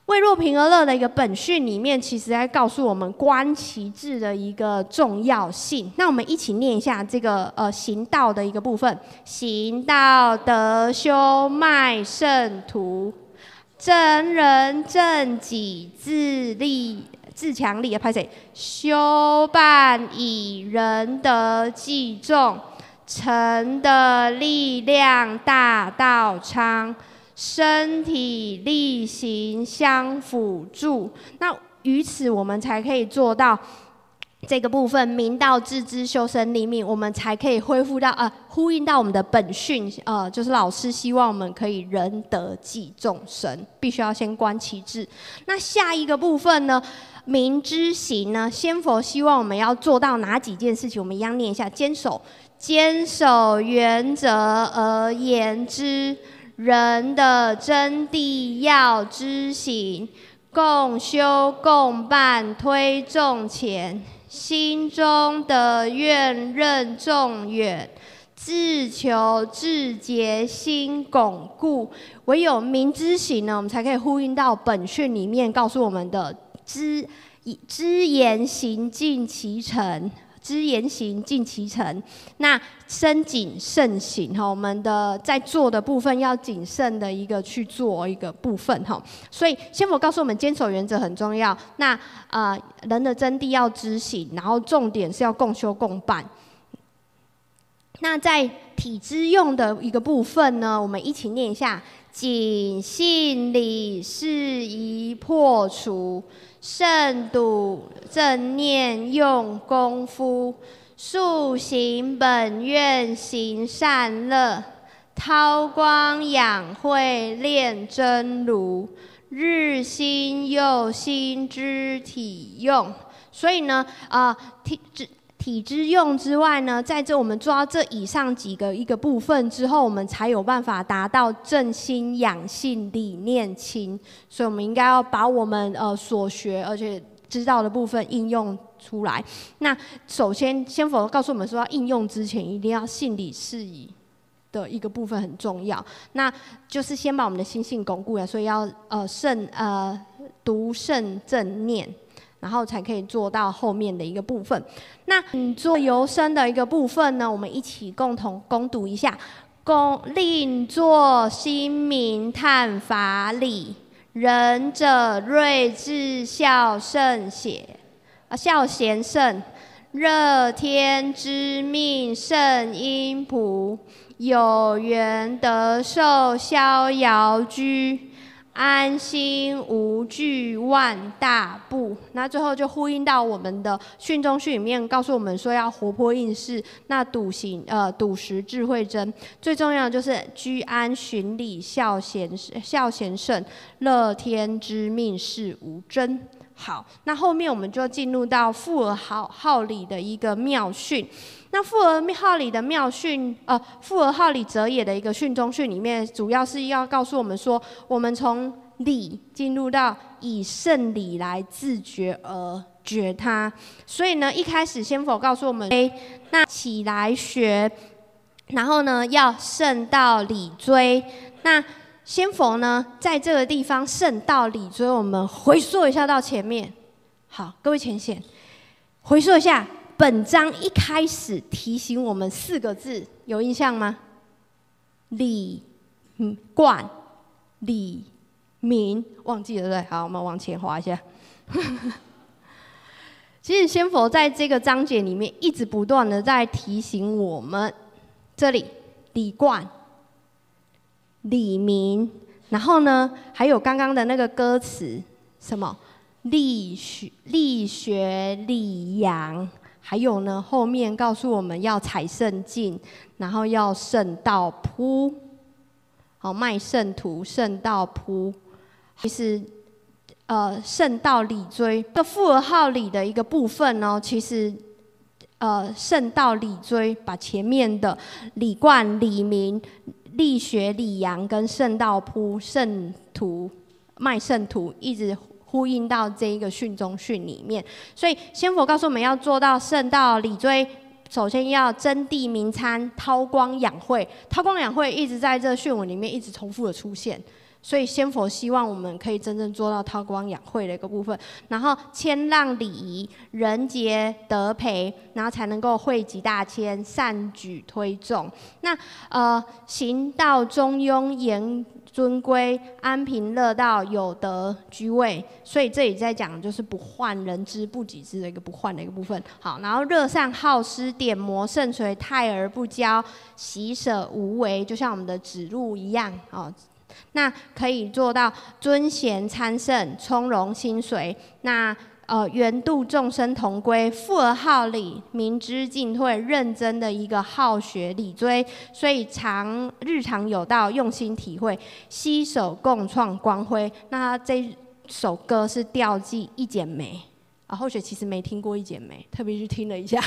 为若平而乐的一个本训里面，其实在告诉我们观其志的一个重要性。那我们一起念一下这个呃行道的一个部分：行道德修迈圣途，真人正己自立自强力。拍谁？修办以仁德济众，成的力量大道昌。身体力行相辅助，那于此我们才可以做到这个部分明道自知修身立命，我们才可以恢复到呃呼应到我们的本训，呃就是老师希望我们可以仁德济众生，必须要先观其志。那下一个部分呢，明知行呢，先佛希望我们要做到哪几件事情？我们一样念一下：坚守坚守原则而言之。人的真谛要知行，共修共伴推众前，心中的愿任重远，自求自节心巩固。唯有明知行呢，我们才可以呼应到本训里面告诉我们的知知言行尽其成。知言行尽其诚，那深谨慎行哈，我们的在做的部分要谨慎的一个去做一个部分哈。所以先佛告诉我们，坚守原则很重要。那呃，人的真谛要知行，然后重点是要共修共办。那在体之用的一个部分呢，我们一起念一下：谨信理事宜破除。慎笃正念用功夫，塑行本愿行善乐，韬光养晦炼真如，日新又新之体用。所以呢，啊，体之。体之用之外呢，在这我们做到这以上几个一个部分之后，我们才有办法达到正心养性理念清。所以，我们应该要把我们呃所学而且知道的部分应用出来。那首先，先佛告诉我们说，要应用之前一定要信理事宜的一个部分很重要。那就是先把我们的心性巩固了，所以要呃慎呃读慎正念。然后才可以做到后面的一个部分。那做由生的一个部分呢，我们一起共同攻读一下：共令作心明探法理，仁者睿智孝圣贤，啊孝贤圣，热天之命圣音仆，有缘得受逍遥居。安心无惧万大步，那最后就呼应到我们的训中训里面，告诉我们说要活泼应试。那笃行呃笃实智慧真，最重要的就是居安循礼孝贤孝贤圣，乐天知命是无争。好，那后面我们就进入到富而号号里的一个妙训。那富而号里的妙训，呃，富而号里哲也的一个训中训里面，主要是要告诉我们说，我们从理进入到以圣理来自觉而觉他。所以呢，一开始先佛告诉我们，哎，那起来学，然后呢，要圣道理追。那先佛呢，在这个地方圣道理追，我们回溯一下到前面。好，各位前线，回溯一下，本章一开始提醒我们四个字，有印象吗？理，嗯，贯，理，明，忘记了对？好，我们往前滑一下。其实先佛在这个章节里面，一直不断的在提醒我们，这里理冠。李明，然后呢，还有刚刚的那个歌词，什么？力学、力学、李阳，还有呢，后面告诉我们要采圣境，然后要圣道铺，好卖圣徒、圣道铺，其实呃圣道理追这复合号里的一个部分呢，其实呃圣道理追把前面的李冠、李明。力学里阳跟圣道铺圣徒卖圣徒一直呼应到这一个训中训里面，所以先佛告诉我们要做到圣道理追，首先要真谛明参韬光养晦，韬光养晦一直在这训文里面一直重复的出现。所以先佛希望我们可以真正做到韬光养晦的一个部分，然后谦让礼仪，人杰德培，然后才能够惠及大千，善举推众。那呃，行道中庸，严尊规，安贫乐道，有德居位。所以这里在讲就是不患人之不己知的一个不患的一个部分。好，然后热善好施，点磨圣锤，泰而不骄，喜舍无为，就像我们的指路一样啊。那可以做到尊贤参圣，从容心随。那呃，圆度众生同归，富而好礼，明知进退，认真的一个好学理追。所以常日常有道，用心体会，携手共创光辉。那这首歌是调记一剪梅。啊，后学其实没听过一剪梅，特别去听了一下。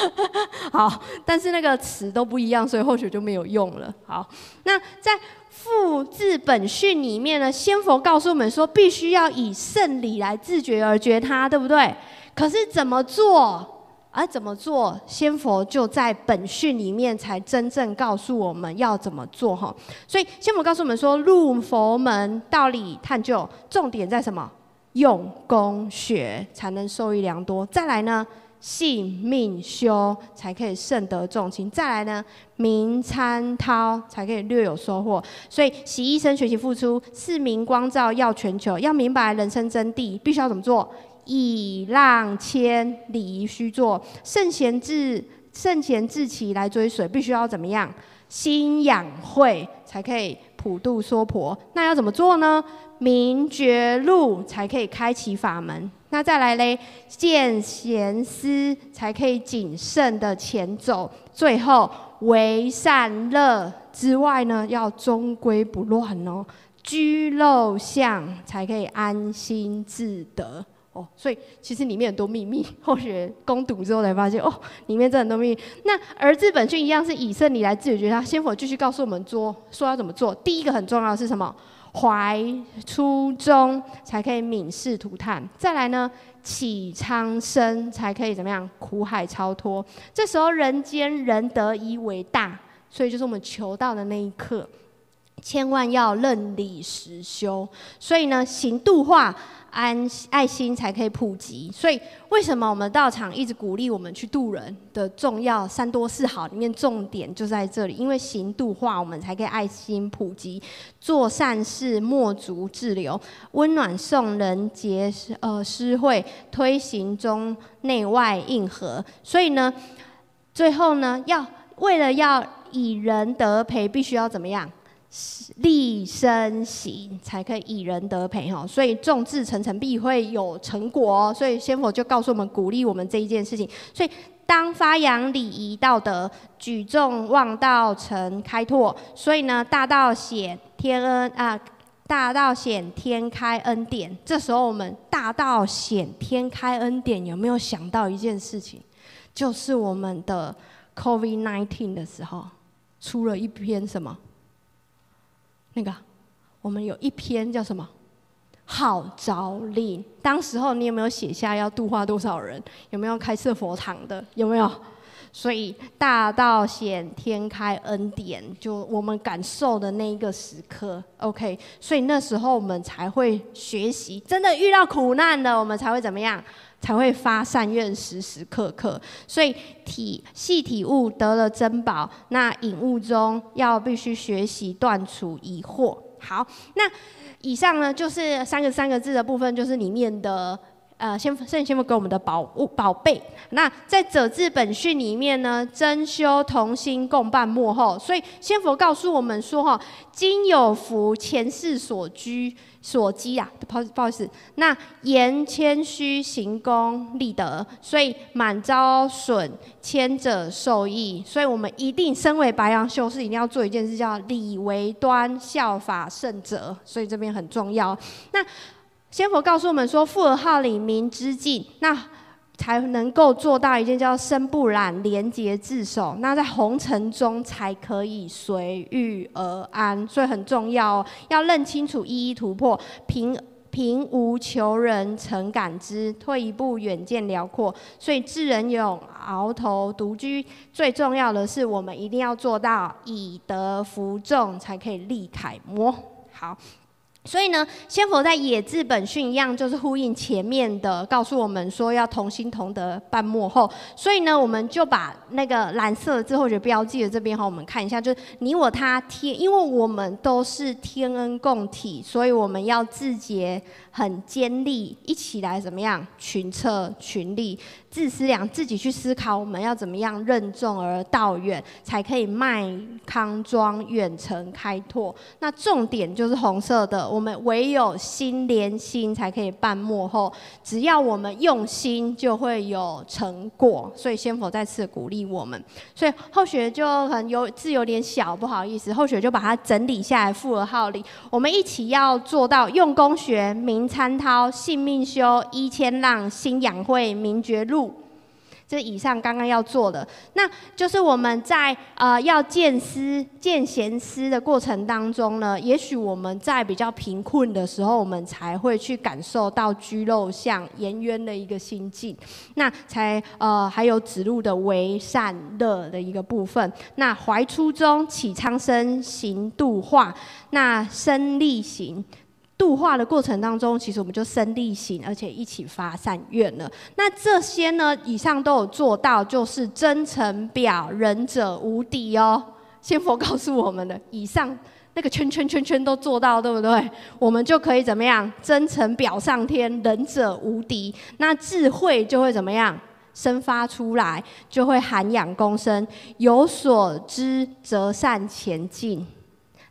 好，但是那个词都不一样，所以后学就没有用了。好，那在复字本训里面呢，先佛告诉我们说，必须要以圣理来自觉而觉他，对不对？可是怎么做？而怎么做？先佛就在本训里面才真正告诉我们要怎么做哈。所以先佛告诉我们说，入佛门道理探究，重点在什么？用功学才能受益良多。再来呢，性命修才可以胜得众情。再来呢，明参涛才可以略有收获。所以，习一生学习付出，是明光照耀全球。要明白人生真谛，必须要怎么做？以浪谦礼仪须做。圣贤至圣贤至其来追随，必须要怎么样？心养慧才可以普度娑婆。那要怎么做呢？明觉路才可以开启法门，那再来嘞，见贤思才可以谨慎的前走，最后为善乐之外呢，要中规不乱哦，居陋巷才可以安心自得哦。所以其实里面很多秘密，后学攻读之后才发现哦，里面真的很多秘密。那而资本训一样是以圣理来自觉他，先佛继续告诉我们做，说要怎么做。第一个很重要的是什么？怀初衷才可以泯世涂炭，再来呢，起苍生才可以怎么样？苦海超脱。这时候人间人得以为大，所以就是我们求道的那一刻，千万要认理实修。所以呢，行度化。安爱心才可以普及，所以为什么我们道场一直鼓励我们去度人的重要三多四好里面重点就在这里，因为行度化我们才可以爱心普及，做善事莫足滞留，温暖送人结呃施惠，推行中内外应和，所以呢，最后呢，要为了要以人得培，必须要怎么样？立身行才可以以人得培哈，所以众志成城必会有成果哦。所以先佛就告诉我们，鼓励我们这一件事情。所以当发扬礼仪道德，举众望道成开拓。所以呢，大道显天恩啊，大道显天开恩典。这时候我们大道显天开恩典，有没有想到一件事情？就是我们的 COVID nineteen 的时候，出了一篇什么？那个，我们有一篇叫什么？号召令。当时候你有没有写下要度化多少人？有没有开设佛堂的？有没有？所以大道显天开恩典，就我们感受的那一个时刻，OK。所以那时候我们才会学习，真的遇到苦难的，我们才会怎么样？才会发善愿，时时刻刻。所以体细体悟得了珍宝，那引悟中要必须学习断除疑惑。好，那以上呢就是三个三个字的部分，就是里面的。呃，先圣先父给我们的宝物宝贝。那在者字本训里面呢，真修同心共办幕后。所以先佛告诉我们说，哈，今有福前世所居所积啊，不不好意思，那言谦虚行功立德，所以满招损，谦者受益。所以我们一定身为白羊修士，一定要做一件事，叫礼为端，效法圣者。所以这边很重要。那先佛告诉我们说：“富而好礼，民之敬，那才能够做到一件叫身不染，廉洁自守。那在红尘中才可以随遇而安，所以很重要哦，要认清楚，一一突破。平平无求人，诚感知，退一步，远见辽阔。所以智人勇，鳌头独居。最重要的是，我们一定要做到以德服众，才可以立楷模。好。”所以呢，先佛在野字本训一样，就是呼应前面的，告诉我们说要同心同德办幕后。所以呢，我们就把那个蓝色之后就标记的这边哈，我们看一下，就是你我他天，因为我们都是天恩共体，所以我们要自节很坚立，一起来怎么样群策群力。自思量，自己去思考，我们要怎么样任重而道远，才可以迈康庄远程开拓。那重点就是红色的，我们唯有心连心，才可以办幕后。只要我们用心，就会有成果。所以先佛再次鼓励我们。所以后学就很有字有点小，不好意思，后学就把它整理下来，附而号里。我们一起要做到用功学，明参涛，性命修，一千浪，心养慧，明觉路。是以上刚刚要做的，那就是我们在呃要见思、见贤思的过程当中呢，也许我们在比较贫困的时候，我们才会去感受到居肉相颜渊的一个心境，那才呃还有指路的为善乐的一个部分。那怀初中起苍生行度化，那生力行。度化的过程当中，其实我们就生力行，而且一起发善愿了。那这些呢，以上都有做到，就是真诚表仁者无敌哦。仙佛告诉我们的，以上那个圈圈圈圈都做到，对不对？我们就可以怎么样？真诚表上天，仁者无敌。那智慧就会怎么样？生发出来，就会涵养公生，有所知则善前进。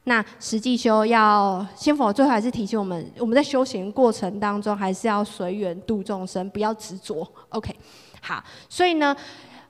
那实际修要先佛最后还是提醒我们，我们在修行过程当中还是要随缘度众生，不要执着。OK，好，所以呢，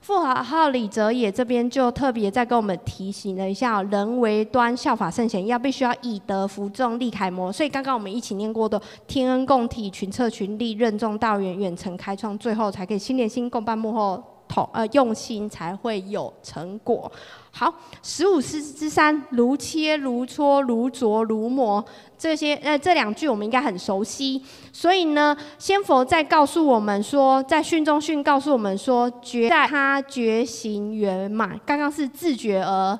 富豪号李哲也这边就特别在跟我们提醒了一下，人为端效法圣贤，要必须要以德服众立楷模。所以刚刚我们一起念过的天恩共体群策群力任重道远远程开创，最后才可以心连心共办幕后。同呃用心才会有成果。好，十五师之三，如切如磋如琢如磨，这些呃这两句我们应该很熟悉。所以呢，先佛在告诉我们说，在训中训告诉我们说，觉在他觉行圆满。刚刚是自觉而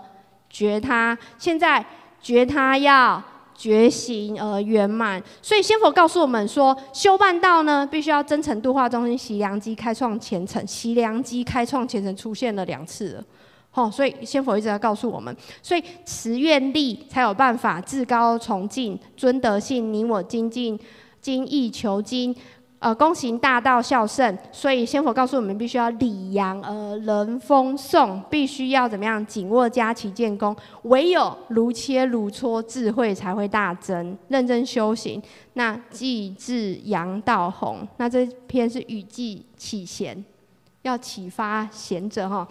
觉他，现在觉他要。觉醒而圆满，所以先佛告诉我们说，修办道呢，必须要真诚度化中心，习良机开创前程，习良机开创前程出现了两次了，吼，所以先佛一直在告诉我们，所以持愿力才有办法至高崇敬尊德性，你我精进精益求精。呃，躬行大道孝圣，所以先佛告诉我们，必须要礼扬而人风颂，必须要怎么样？紧握家齐建功，唯有如切如磋，智慧才会大增。认真修行，那既至阳道红，那这篇是语季启贤，要启发贤者哈。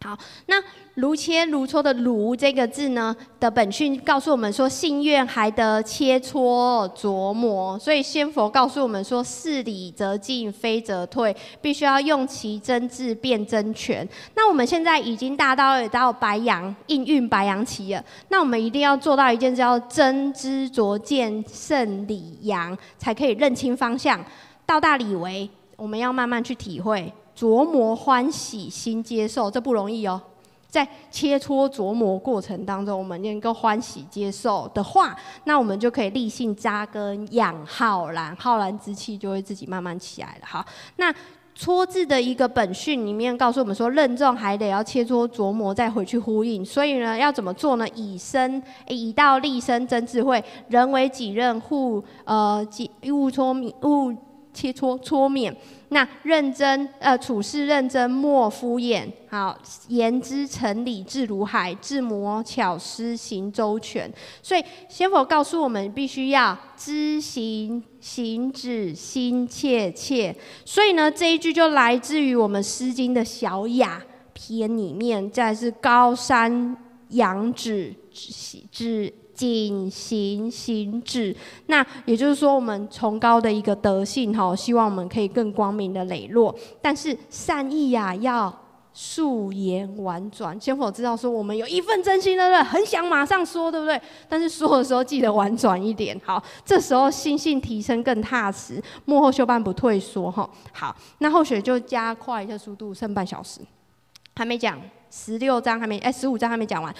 好，那如切如磋的“如”这个字呢的本训告诉我们说，信愿还得切磋琢磨。所以仙佛告诉我们说，事理则进，非则退，必须要用其真智辨真权。那我们现在已经大到到白羊应运白羊期了，那我们一定要做到一件叫真知灼见胜理阳，才可以认清方向。到大理为，我们要慢慢去体会。琢磨欢喜心接受，这不容易哦。在切磋琢磨过程当中，我们能够欢喜接受的话，那我们就可以立信扎根，养浩然，浩然之气就会自己慢慢起来了。好，那搓字的一个本训里面告诉我们说，任重还得要切磋琢磨，再回去呼应。所以呢，要怎么做呢？以身以道立身，真智慧。人为己任，互呃己勿搓，勿切磋搓免。那认真，呃，处事认真，莫敷衍。好，言之成理，智如海，智磨巧思，行周全。所以，先佛告诉我们，必须要知行行止，心切切。所以呢，这一句就来自于我们《诗经》的小雅篇里面，再是高山仰止，止。谨行行止，那也就是说，我们崇高的一个德性哈，希望我们可以更光明的磊落。但是善意呀，要素言婉转。先否知道说，我们有一份真心，对不对？很想马上说，对不对？但是说的时候记得婉转一点。好，这时候心性提升更踏实，幕后休半不退缩哈。好，那后学就加快一下速度，剩半小时，还没讲十六章，还没哎，十五章还没讲完。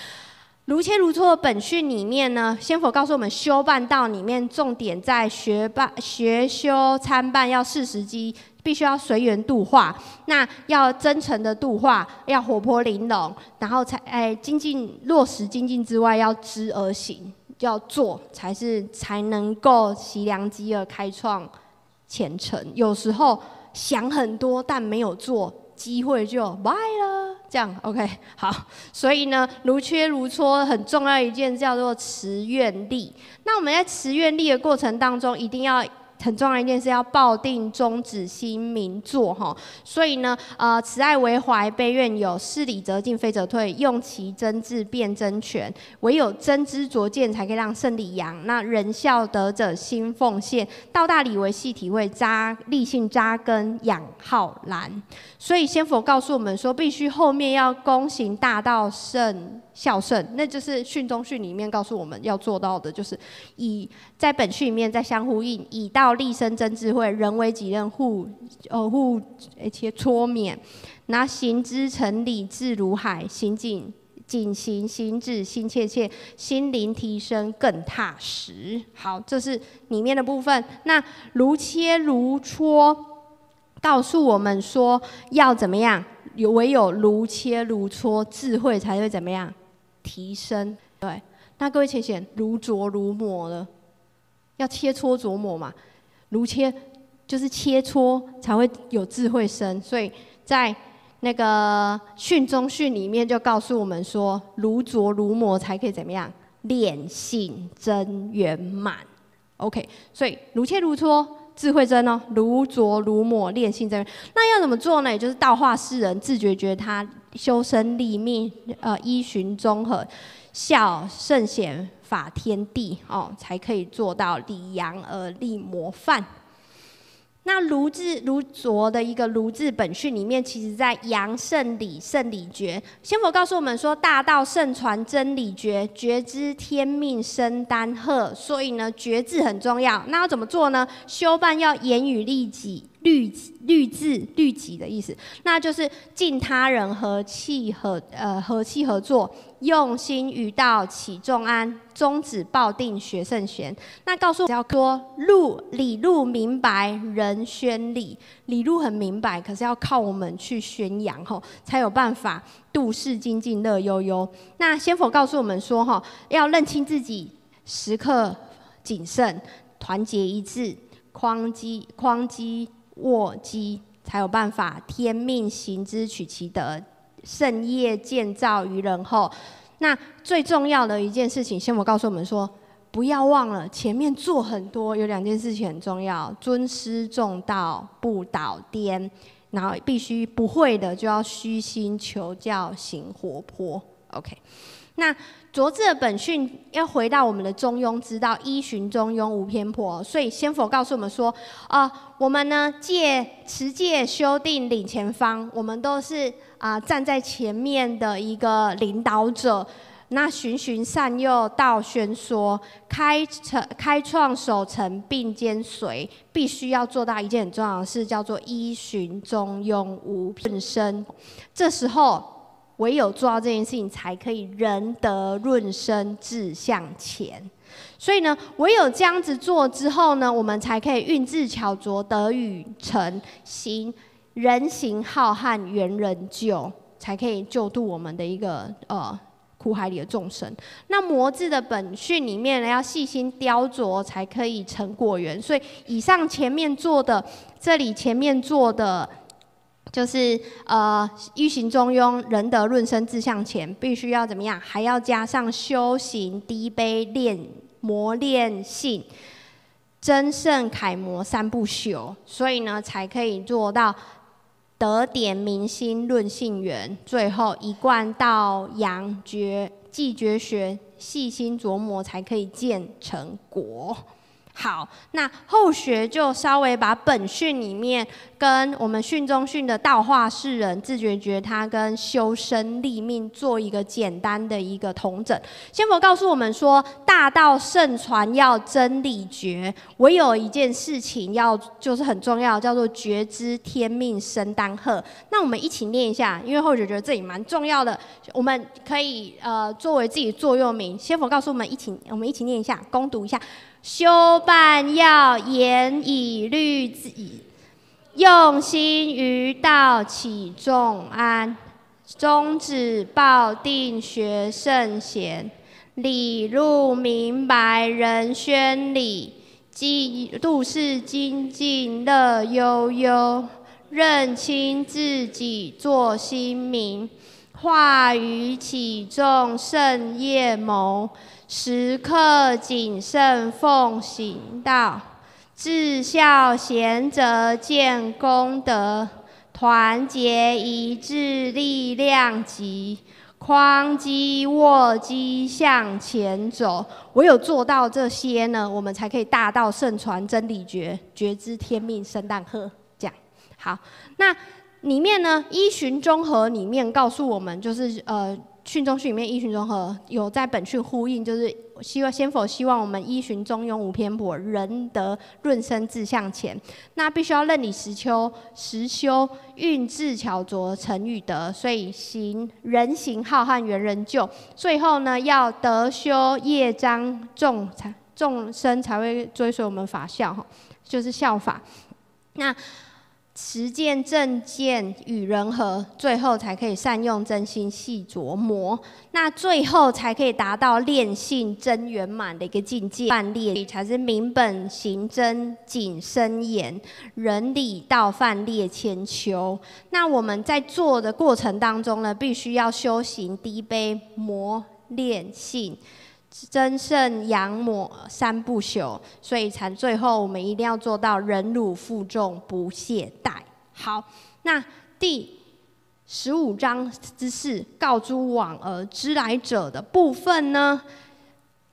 如切如磋的本训里面呢，先佛告诉我们，修办道里面重点在学办、学修参办要适时机，必须要随缘度化。那要真诚的度化，要活泼玲珑，然后才哎精进落实精进之外，要知而行，要做才是才能够习良机而开创前程。有时候想很多，但没有做，机会就败了。这样，OK，好，所以呢，如切如磋，很重要一件叫做持愿力。那我们在持愿力的过程当中，一定要。很重要一件事，要抱定宗旨心明做哈。所以呢，呃，慈爱为怀，悲愿有，事理则进，非则退。用其真智辨真权，唯有真知灼见，才可以让胜利扬。那仁孝德者心奉献，道大理为细体会，扎立性扎根养浩然。所以先佛告诉我们说，必须后面要躬行大道圣。孝顺，那就是训中训里面告诉我们要做到的，就是以在本训里面再相呼应，以道立身真智慧，人为己任互呃互而且搓勉，拿行之成理智如海，行谨谨行行止心切切，心灵提升更踏实。好，这是里面的部分。那如切如磋，告诉我们说要怎么样？有唯有如切如磋，智慧才会怎么样？提升对，那各位浅显如琢如磨了，要切磋琢磨嘛，如切就是切磋才会有智慧生，所以在那个训中训里面就告诉我们说，如琢如磨才可以怎么样练性真圆满。OK，所以如切如磋，智慧真哦，如琢如磨炼性真。那要怎么做呢？也就是道化世人，自觉觉他。修身立命，呃，依循综合，孝圣贤法天地，哦，才可以做到礼扬而立模范。那卢字卢卓的一个卢字本训里面，其实在阳圣理圣理觉。先佛告诉我们说，大道圣传真理觉，觉知天命生丹鹤，所以呢，觉字很重要。那要怎么做呢？修办要言语利己。律律治律己的意思，那就是敬他人和气和呃和气合作，用心于道起众安，宗旨抱定学圣贤。那告诉我要说路理路明白，人宣理理路很明白，可是要靠我们去宣扬吼，才有办法度世精进乐悠悠。那先佛告诉我们说哈，要认清自己，时刻谨慎，团结一致，匡基匡基。握机才有办法，天命行之取其德，圣业建造于人后。那最重要的一件事情，先我告诉我们说，不要忘了前面做很多，有两件事情很重要：尊师重道，不倒颠，然后必须不会的就要虚心求教，行活泼。OK，那卓志的本训要回到我们的中庸之道，依循中庸无偏颇。所以先佛告诉我们说，啊，我们呢戒持戒修定领前方，我们都是啊站在前面的一个领导者。那循循善诱道宣说，开成开创守成并肩随，必须要做到一件很重要的事，叫做依循中庸无偏生。这时候唯有做到这件事情，才可以仁德润身志向前。所以呢，唯有这样子做之后呢，我们才可以运智巧拙，德与成行人行浩瀚，猿人救，才可以救度我们的一个呃。苦海里的众生，那魔字的本训里面呢，要细心雕琢才可以成果园。所以以上前面做的，这里前面做的，就是呃，欲行中庸，仁德润身，志向前，必须要怎么样？还要加上修行低卑练磨练性，真圣楷模三不朽，所以呢，才可以做到。得点明心论性缘，最后一贯到阳绝既绝学，细心琢磨才可以见成果。好，那后学就稍微把本训里面跟我们训中训的道化世人自觉觉他跟修身立命做一个简单的一个同整。先佛告诉我们说，大道圣传要真理觉，唯有一件事情要就是很重要，叫做觉知天命生丹鹤。那我们一起念一下，因为后学觉得这里蛮重要的，我们可以呃作为自己座右铭。先佛告诉我们一起，我们一起念一下，攻读一下。修办要严以律己，用心于道起众安，宗旨抱定学圣贤，理路明白人宣理，即度世精进乐悠悠，认清自己作心明，化于起众圣业谋。时刻谨慎奉行道，至孝贤者见功德，团结一致力量集，匡基握基向前走。唯有做到这些呢，我们才可以大道盛传真理觉，觉知天命生旦贺。这样好，那里面呢，依循中和里面告诉我们，就是呃。训中训里面依循中和有在本训呼应，就是希望先否希望我们依循中庸无偏颇，仁德润身志向前。那必须要任理实修，实修运智巧拙成与德，所以行人行浩瀚圆人救。最后呢，要德修业彰众才众生才会追随我们法效哈，就是效法。那。实践正见与人和，最后才可以善用真心细琢磨，那最后才可以达到练性真圆满的一个境界。范列才是明本行真谨深严，人理道范列千秋。那我们在做的过程当中呢，必须要修行低卑磨练性。真圣扬抹三不朽，所以才最后我们一定要做到忍辱负重不懈怠。好，那第十五章之四告诸往而知来者的部分呢，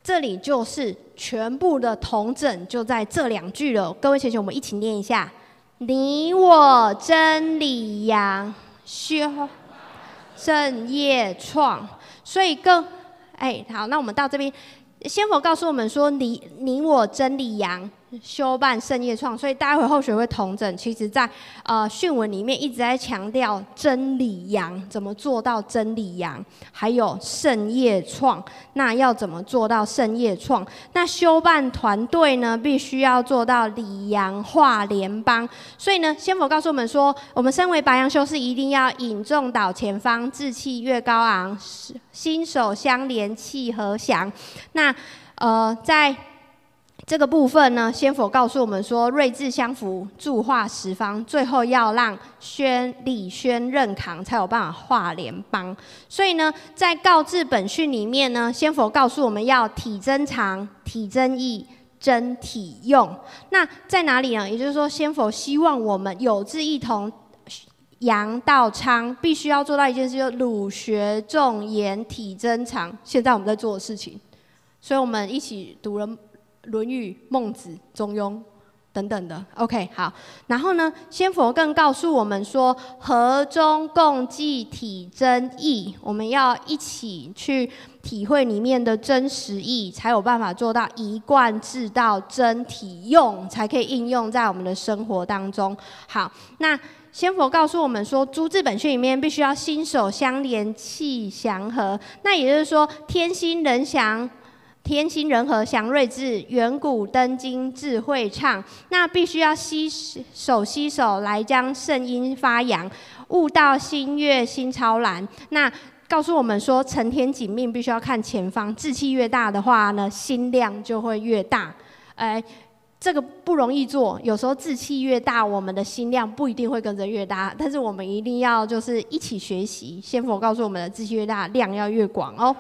这里就是全部的同整就在这两句了。各位学姐，我们一起念一下：你我真理扬，修正业创。所以更。哎，好，那我们到这边，先佛告诉我们说，你你我真理扬。修办圣业创，所以待会后学会同整。其实，在呃训文里面一直在强调真理扬，怎么做到真理扬？还有圣业创，那要怎么做到圣业创？那修办团队呢，必须要做到礼扬化联邦。所以呢，先佛告诉我们说，我们身为白羊修士，一定要引众导前方，志气越高昂，心手相连，气和祥。那呃在。这个部分呢，先佛告诉我们说，睿智相符，助化十方，最后要让宣礼宣任扛，才有办法化联邦。所以呢，在告知本训里面呢，先佛告诉我们要体真长，体真义，真体用。那在哪里呢？也就是说，先佛希望我们有志一同。扬道昌，必须要做到一件事，就是儒学重言，体真长。现在我们在做的事情，所以我们一起读了《论语》《孟子》《中庸》等等的。OK，好。然后呢，先佛更告诉我们说，和中共济，体真意。我们要一起去体会里面的真实意，才有办法做到一贯制到真体用，才可以应用在我们的生活当中。好，那。先佛告诉我们说，诸字本训里面必须要心手相连，气祥和。那也就是说，天心人祥，天心人和，祥瑞智，远古登金，智慧唱。那必须要吸手吸手来将圣音发扬，悟道心悦心超然。那告诉我们说，成天紧命必须要看前方，志气越大的话呢，心量就会越大。哎。这个不容易做，有时候志气越大，我们的心量不一定会跟着越大。但是我们一定要就是一起学习。先佛告诉我们的志气越大，量要越广哦。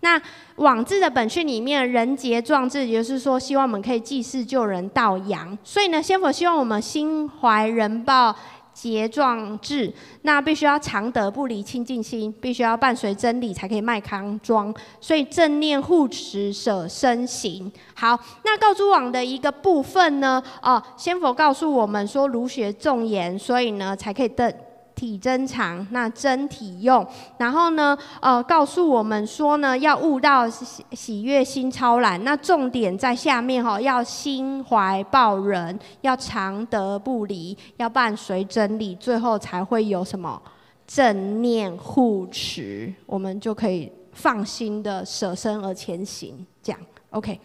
那往字的本训里面，人杰壮志，也就是说，希望我们可以济世救人道扬。所以呢，先佛希望我们心怀人报。结壮志，那必须要常德不离清净心，必须要伴随真理才可以迈康庄。所以正念护持舍身行。好，那告诸往的一个部分呢？哦，先佛告诉我们说，儒学重言，所以呢才可以得。体增长，那真体用，然后呢，呃，告诉我们说呢，要悟到喜喜悦心超然。那重点在下面哈，要心怀报人，要常德不离，要伴随真理，最后才会有什么正念护持，我们就可以放心的舍身而前行。这样，OK，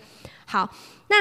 好，那。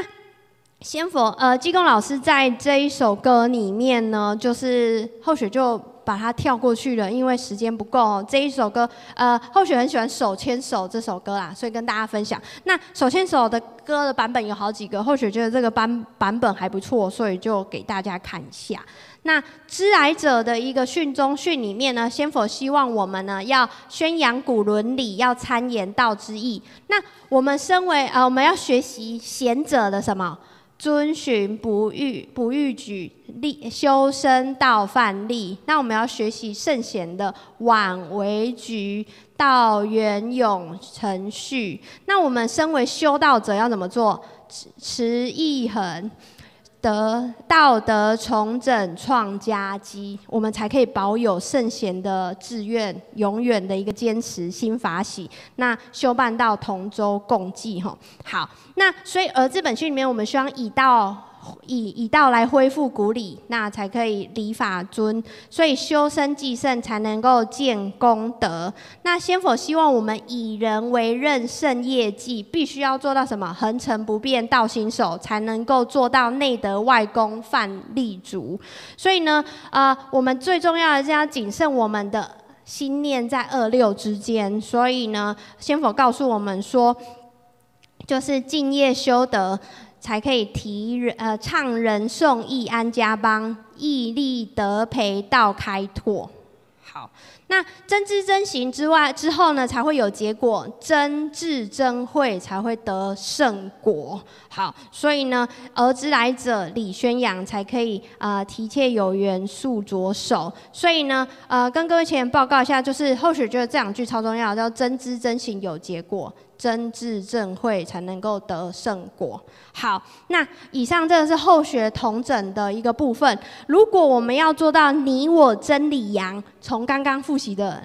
先佛，呃，济公老师在这一首歌里面呢，就是后雪就把它跳过去了，因为时间不够。这一首歌，呃，后雪很喜欢《手牵手》这首歌啦，所以跟大家分享。那《手牵手》的歌的版本有好几个，后雪觉得这个版版本还不错，所以就给大家看一下。那知来者的一个训中训里面呢，先佛希望我们呢要宣扬古伦理，要参言道之意。那我们身为呃，我们要学习贤者的什么？遵循不逾不逾矩立修身道范例，那我们要学习圣贤的婉为局，道圆永程序。那我们身为修道者要怎么做？持持意恒。德道德重整创佳绩，我们才可以保有圣贤的志愿，永远的一个坚持心法喜。那修办到同舟共济，哈，好。那所以而这本训里面，我们希望以到。以以道来恢复古礼，那才可以礼法尊，所以修身济圣才能够建功德。那先佛希望我们以人为任，胜业绩，必须要做到什么？恒成不变，道心守，才能够做到内德外功，范立足。所以呢，呃，我们最重要的是要谨慎我们的心念在二六之间。所以呢，先佛告诉我们说，就是敬业修德。才可以提人呃唱人颂义安家邦，义利德培道开拓。好，那真知真行之外之后呢，才会有结果，真智真慧才会得圣果。好，所以呢，儿之来者礼宣扬，才可以啊提切有缘速着手。所以呢，呃，跟各位前人报告一下，就是后续觉得这两句超重要，叫真知真行有结果。真智正慧才能够得圣果。好，那以上这个是后学同整的一个部分。如果我们要做到你我真理扬，从刚刚复习的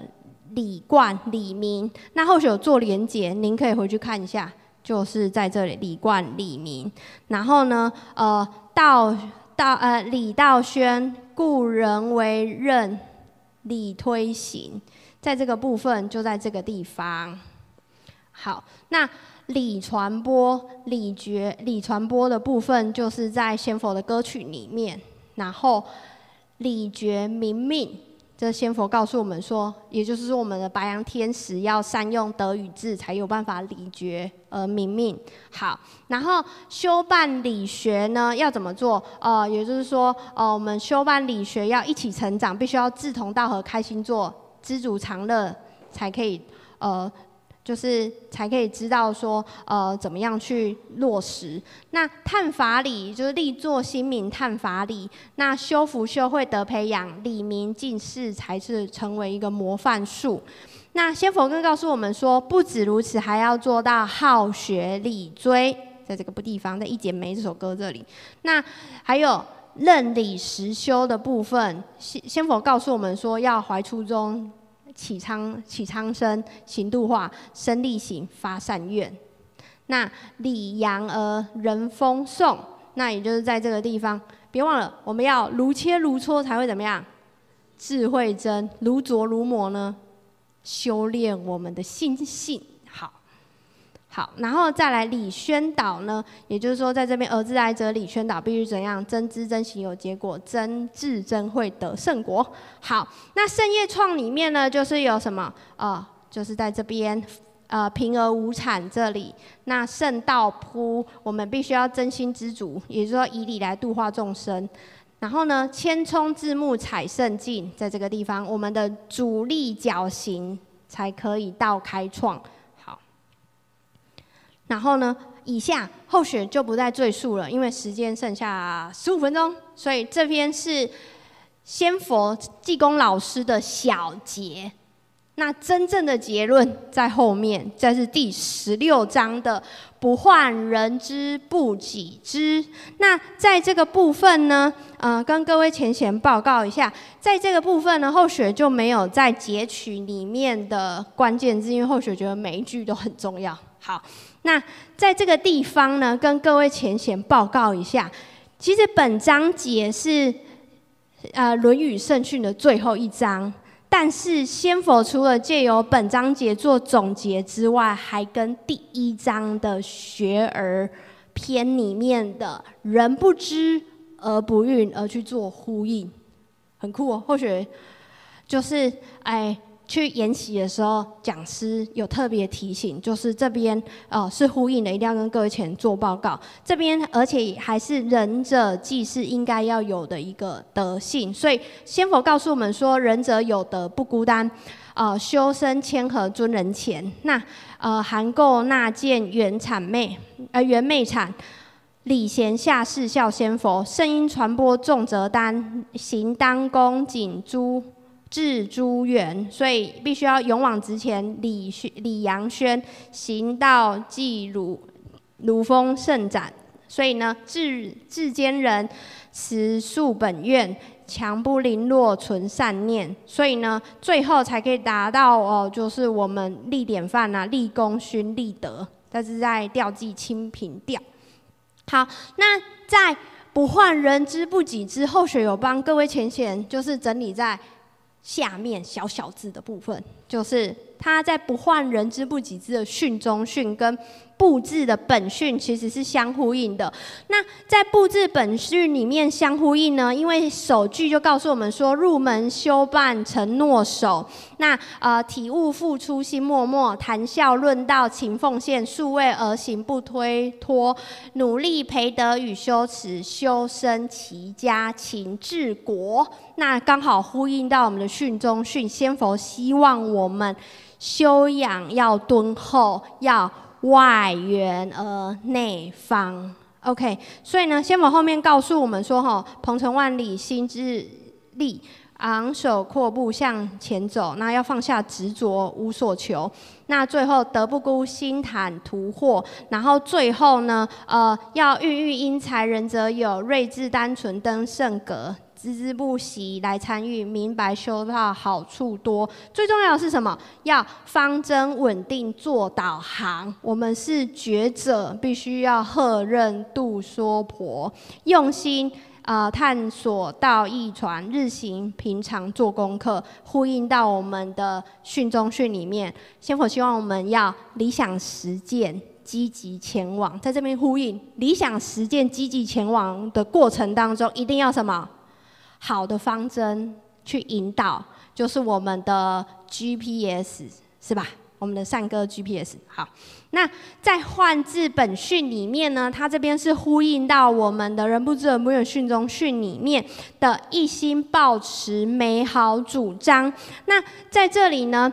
理贯理明，那后学有做连结，您可以回去看一下，就是在这里李冠、李明。然后呢，呃，道道呃李道宣，故人为任，李推行，在这个部分就在这个地方。好，那李传播、李觉、李传播的部分，就是在先佛的歌曲里面。然后李觉明命，这仙佛告诉我们说，也就是说，我们的白羊天使要善用德与智，才有办法理觉而明命。好，然后修办理学呢，要怎么做？呃，也就是说，呃，我们修办理学要一起成长，必须要志同道合、开心做，知足常乐，才可以呃。就是才可以知道说，呃，怎么样去落实。那探法理就是立作新民探法理，那修福修会得培养理民进士，才是成为一个模范术。那先佛更告诉我们说，不止如此，还要做到好学理追，在这个不地方，在《一剪梅》这首歌这里。那还有认理实修的部分，先先佛告诉我们说，要怀初衷。起苍起苍生，行度化，生力行，发善愿。那礼扬而人风颂，那也就是在这个地方，别忘了，我们要如切如磋才会怎么样？智慧真，如琢如磨呢？修炼我们的心性。好，然后再来李宣导呢，也就是说，在这边儿子来者李宣导，必须怎样？真知真行有结果，真智真慧得圣果。好，那圣业创里面呢，就是有什么？呃，就是在这边，呃，平而无产这里。那圣道铺，我们必须要真心知足，也就是说以理来度化众生。然后呢，千冲字幕采圣境，在这个地方，我们的主力脚行才可以到开创。然后呢，以下后选就不再赘述了，因为时间剩下十五分钟，所以这边是先佛济公老师的小结。那真正的结论在后面，这是第十六章的“不患人之不己知”。那在这个部分呢，呃，跟各位前贤报告一下，在这个部分呢，后学就没有再截取里面的关键字，因为后学觉得每一句都很重要。好。那在这个地方呢，跟各位浅显报告一下，其实本章节是呃《论语圣训》的最后一章，但是先佛除了借由本章节做总结之外，还跟第一章的学而篇里面的人不知而不愠而去做呼应，很酷哦。或许就是哎。去研习的时候，讲师有特别提醒，就是这边呃是呼应的，一定要跟各位前做报告。这边而且还是仁者济世应该要有的一个德性，所以先佛告诉我们说，仁者有德不孤单，呃修身谦和尊人前。那呃含垢纳谏原谄媚，呃原媚谄，礼贤下士孝先佛，圣音传播重则担，行当恭谨诸。至诸远，所以必须要勇往直前。李宣、李阳轩行道济汝，汝风盛展。所以呢，至至坚人持素本愿，强不凌弱，存善念。所以呢，最后才可以达到哦，就是我们立典范啊，立功勋立德。这是在调记清平调。好，那在不患人之不己之后，学有帮各位前贤就是整理在。下面小小字的部分，就是他在不患人之不己知的训中训跟布置的本训其实是相呼应的。那在布置本训里面相呼应呢？因为首句就告诉我们说：入门修办承诺守。那呃体悟付出心默默，谈笑论道勤奉献，数位而行不推脱，努力培德与修持，修身齐家勤治国。那刚好呼应到我们的训中训，先佛希望我们修养要敦厚，要外圆而内方。OK，所以呢，先佛后面告诉我们说：哈，鹏程万里，心之力，昂首阔步向前走。那要放下执着，无所求。那最后德不孤，心坦图获。然后最后呢，呃，要孕育英才，仁则有，睿智单纯登圣阁。孜孜不息来参与，明白修道好处多。最重要的是什么？要方针稳定做导航。我们是觉者，必须要赫任度娑婆，用心啊探索道义传，日行平常做功课，呼应到我们的训中训里面。先佛希望我们要理想实践，积极前往。在这边呼应理想实践，积极前往的过程当中，一定要什么？好的方针去引导，就是我们的 GPS，是吧？我们的善歌 GPS。好，那在换字本训里面呢，它这边是呼应到我们的人不知而不远训中训里面的一心抱持美好主张。那在这里呢，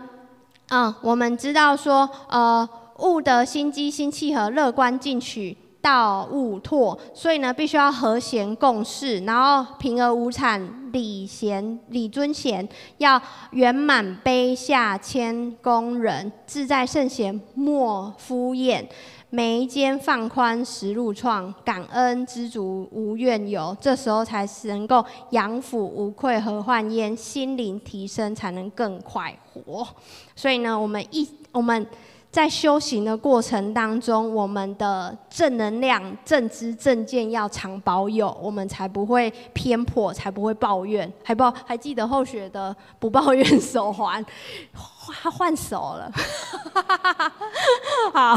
嗯，我们知道说，呃，物的心机、心气和，乐观进取。道物拓，所以呢，必须要和谐共事，然后平而无产，礼贤礼尊贤，要圆满卑下谦恭仁，自在圣贤莫敷衍，眉间放宽实入创，感恩知足无怨尤，这时候才能够养福无愧何患焉，心灵提升才能更快活。所以呢，我们一我们。在修行的过程当中，我们的正能量、正知正见要常保有，我们才不会偏颇，才不会抱怨。还抱还记得后学的不抱怨手环，他换手了。好。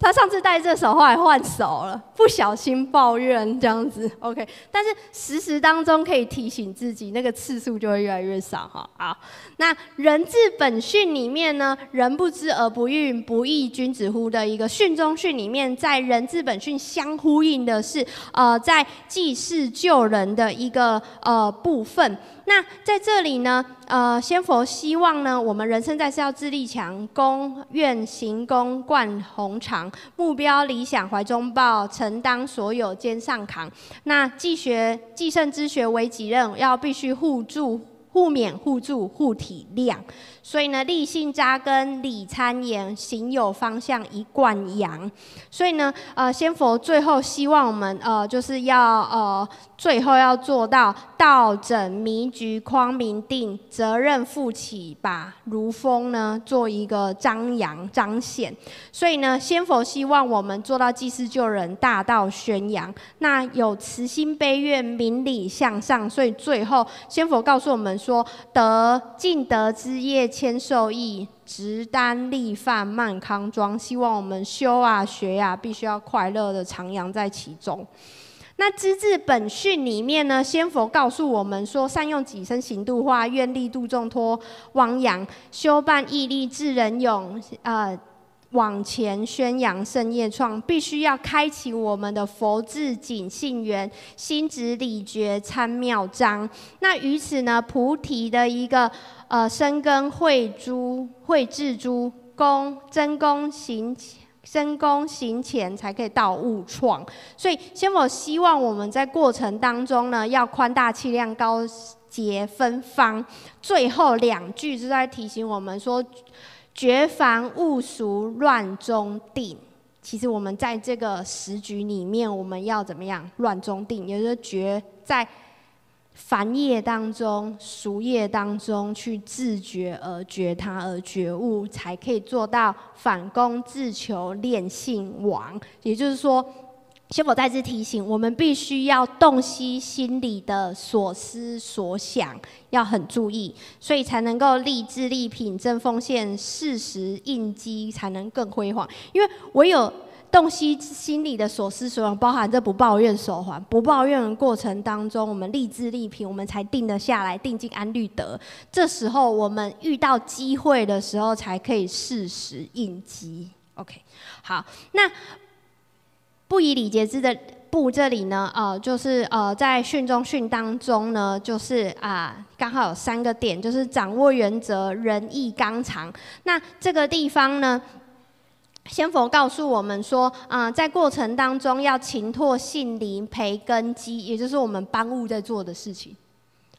他上次戴这手，后来换手了，不小心抱怨这样子，OK。但是时时当中可以提醒自己，那个次数就会越来越少哈。好，那人字本训里面呢，人不知而不愠，不亦君子乎的一个训中训里面，在人字本训相呼应的是，呃，在济世救人的一个呃部分。那在这里呢，呃，先佛希望呢，我们人生在世要自立强，功愿行功贯宏长，目标理想怀中抱，承担所有肩上扛。那既学既圣之学为己任，要必须互助。互勉互助互体谅，所以呢，立信扎根，理参研，行有方向，一贯扬。所以呢，呃，先佛最后希望我们，呃，就是要，呃，最后要做到道整迷局匡明定，责任负起，把如风呢做一个张扬彰显。所以呢，先佛希望我们做到济世救人，大道宣扬。那有慈心悲愿，明理向上。所以最后，先佛告诉我们。说得尽德之业千受益，直担立范慢康庄。希望我们修啊学啊，必须要快乐的徜徉在其中。那资治本训里面呢，先佛告诉我们说，善用己身行度化，愿力度众托汪洋，修办毅力智人勇，呃。往前宣扬圣业创，必须要开启我们的佛智警信源，心直理觉参妙章。那于此呢，菩提的一个呃生根慧珠慧智珠功真功行真功行浅，才可以到悟创。所以，先我希望我们在过程当中呢，要宽大气量，高洁芬芳。最后两句是在提醒我们说。绝凡勿俗，乱中定。其实我们在这个时局里面，我们要怎么样？乱中定，也就是绝在凡业当中、俗业当中去自觉而觉他而觉悟，才可以做到反攻自求，练性王。也就是说。先否再次提醒，我们必须要洞悉心里的所思所想，要很注意，所以才能够立志立品正奉献，适时应机，才能更辉煌。因为唯有洞悉心里的所思所想，包含这不抱怨手环，不抱怨的过程当中，我们立志立品，我们才定得下来，定进安律德。这时候我们遇到机会的时候，才可以适时应机。OK，好，那。不以礼节之的不，这里呢，呃，就是呃，在训中训当中呢，就是啊，刚好有三个点，就是掌握原则、仁义刚长。那这个地方呢，先佛告诉我们说，啊，在过程当中要勤拓信灵、培根基，也就是我们班务在做的事情。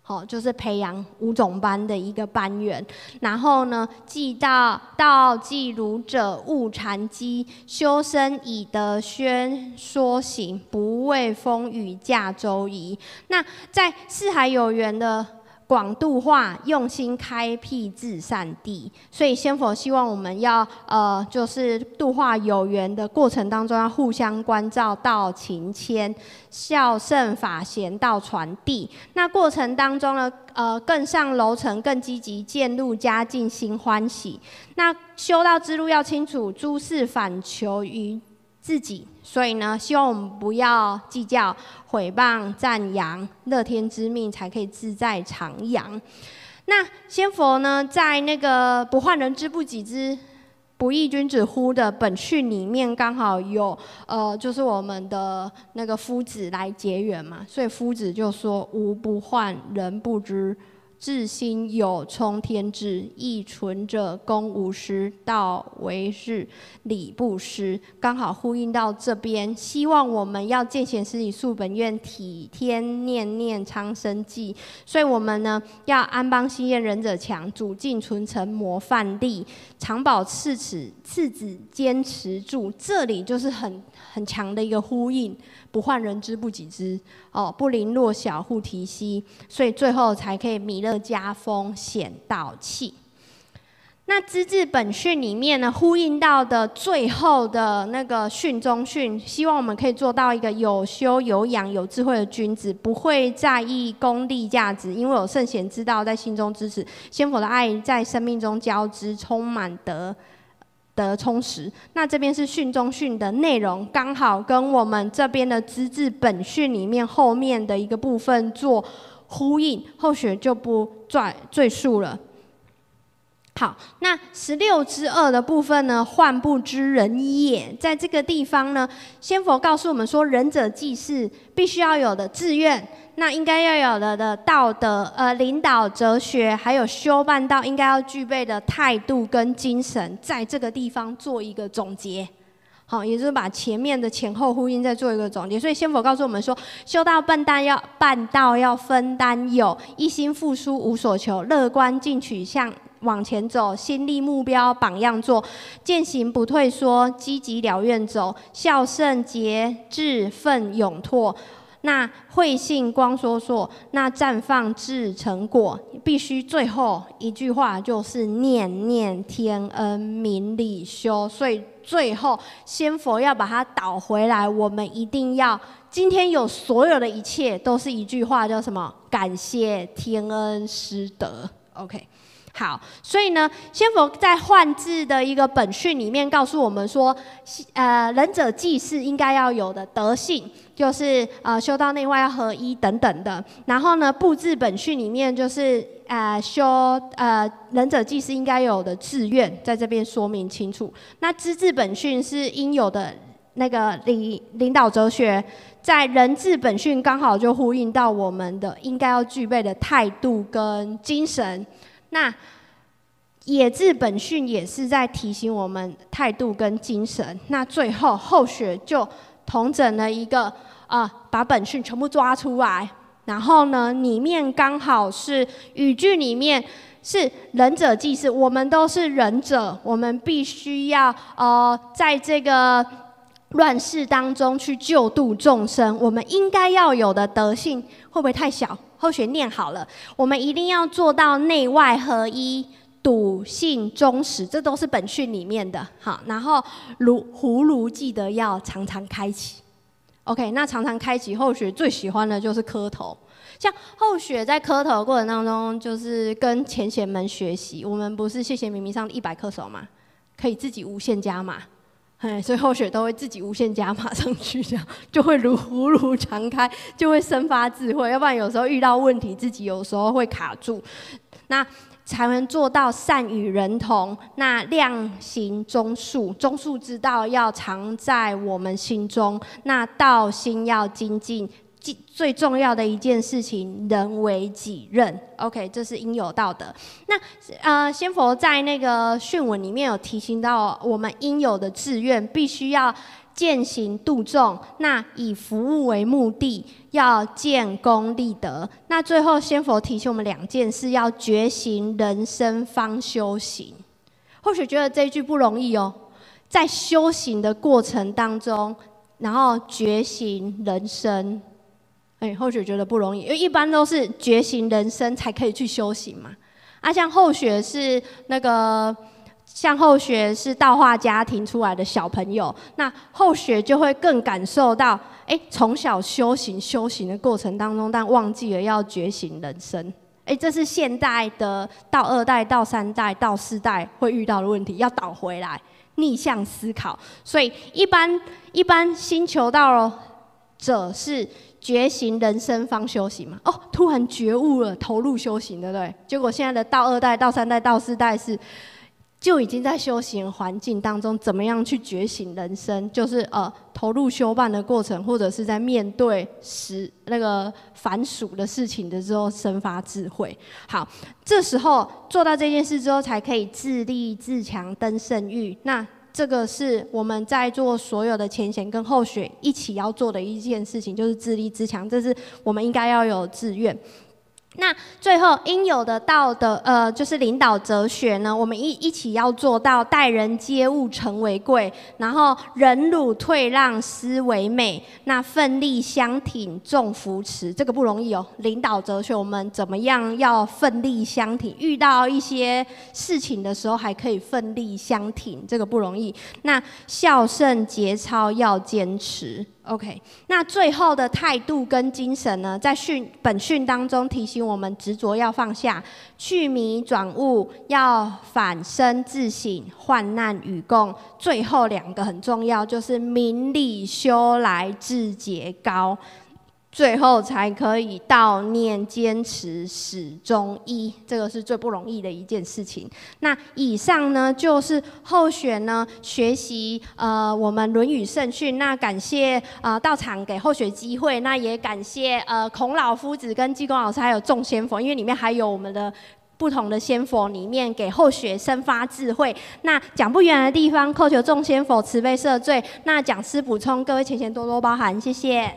哦，就是培养五种班的一个班员，然后呢，记道道记儒者勿禅机，修身以德宣说行，不畏风雨驾舟移。那在四海有缘的。广度化，用心开辟至善地，所以先佛希望我们要呃，就是度化有缘的过程当中，要互相关照道情谦，孝圣法贤道传递。那过程当中呢，呃，更上楼层，更积极，渐入佳境，心欢喜。那修道之路要清楚，诸事反求于。自己，所以呢，希望我们不要计较毁谤、赞扬，乐天之命才可以自在徜徉。那仙佛呢，在那个不患人之不己知，不亦君子乎的本训里面，刚好有呃，就是我们的那个夫子来结缘嘛，所以夫子就说：吾不患人不知。志心有冲天志，亦存者公无私，道为是礼不失。刚好呼应到这边，希望我们要见贤思齐素本愿，体天念念苍生计。所以我们呢，要安邦心愿仁者强，主敬存诚模范力，常保次子次子坚持住。这里就是很很强的一个呼应。不患人之不己知，哦，不凌弱小，护提息，所以最后才可以弥勒加风显道气。那资治本训里面呢，呼应到的最后的那个训中训，希望我们可以做到一个有修有养有智慧的君子，不会在意功利价值，因为有圣贤之道在心中支持，先佛的爱在生命中交织，充满德。的充实，那这边是训中训的内容，刚好跟我们这边的资质本训里面后面的一个部分做呼应，后续就不赘赘述了。好，那十六之二的部分呢？患不知人也，在这个地方呢，先佛告诉我们说，仁者济世必须要有的志愿。那应该要有的的道德，呃，领导哲学，还有修办道应该要具备的态度跟精神，在这个地方做一个总结，好，也就是把前面的前后呼应再做一个总结。所以仙佛告诉我们说，修道笨蛋要办道要分担有一心付出无所求，乐观进取向往前走，心立目标榜样做，践行不退缩，积极了愿走，孝圣节制奋勇拓。那慧性光说说，那绽放至成果，必须最后一句话就是念念天恩明理修。所以最后仙佛要把它导回来，我们一定要今天有所有的一切都是一句话，叫什么？感谢天恩师德。OK。好，所以呢，先佛在幻字的一个本训里面告诉我们说，呃，仁者济世应该要有的德性，就是呃修道内外要合一等等的。然后呢，布置本训里面就是呃修呃仁者济世应该有的志愿，在这边说明清楚。那资治本训是应有的那个领领导哲学，在人治本训刚好就呼应到我们的应该要具备的态度跟精神。那野字本训也是在提醒我们态度跟精神。那最后后学就同整了一个啊，把本训全部抓出来，然后呢，里面刚好是语句里面是仁者济世，我们都是仁者，我们必须要呃，在这个乱世当中去救度众生，我们应该要有的德性，会不会太小？后学念好了，我们一定要做到内外合一、笃信忠实，这都是本训里面的。好，然后炉葫芦记得要常常开启。OK，那常常开启后学最喜欢的就是磕头，像后学在磕头过程当中，就是跟前贤们学习。我们不是谢谢明明上一百颗手嘛？可以自己无限加码。哎，所以后学都会自己无限加码上去，这样就会如葫芦常开，就会生发智慧。要不然有时候遇到问题，自己有时候会卡住，那才能做到善与人同。那量行中数，中数之道要藏在我们心中。那道心要精进。最重要的一件事情，人为己任。OK，这是应有道德。那呃，仙佛在那个训文里面有提醒到，我们应有的志愿必须要践行度众，那以服务为目的，要建功立德。那最后仙佛提醒我们两件事：要觉醒人生方修行。或许觉得这一句不容易哦，在修行的过程当中，然后觉醒人生。哎，后学觉得不容易，因为一般都是觉醒人生才可以去修行嘛。啊，像后学是那个，像后学是道化家庭出来的小朋友，那后学就会更感受到，哎，从小修行修行的过程当中，但忘记了要觉醒人生。哎，这是现代的到二代、到三代、到四代会遇到的问题，要倒回来逆向思考。所以一般一般星球到者是。觉醒人生方修行嘛？哦，突然觉悟了，投入修行，对不对？结果现在的到二代、到三代、到四代是就已经在修行环境当中，怎么样去觉醒人生，就是呃投入修办的过程，或者是在面对时那个繁俗的事情的时候，生发智慧。好，这时候做到这件事之后，才可以自立自强，登圣域。那这个是我们在做所有的前贤跟后学一起要做的一件事情，就是自立自强，这是我们应该要有志愿。那最后应有的道德，呃，就是领导哲学呢，我们一一起要做到待人接物诚为贵，然后忍辱退让思为美，那奋力相挺重扶持，这个不容易哦。领导哲学，我们怎么样要奋力相挺？遇到一些事情的时候还可以奋力相挺，这个不容易。那孝顺节操要坚持。OK，那最后的态度跟精神呢，在训本训当中提醒我们执着要放下，去迷转悟，要反身自省，患难与共。最后两个很重要，就是名利修来志节高。最后才可以悼念坚持始终一，这个是最不容易的一件事情。那以上呢，就是候选呢学习呃我们《论语》圣训。那感谢呃到场给候选机会，那也感谢呃孔老夫子跟济公老师还有众仙佛，因为里面还有我们的不同的仙佛，里面给候选生发智慧。那讲不远的地方，叩求众仙佛慈悲赦罪。那讲师补充，各位前贤多多包涵，谢谢。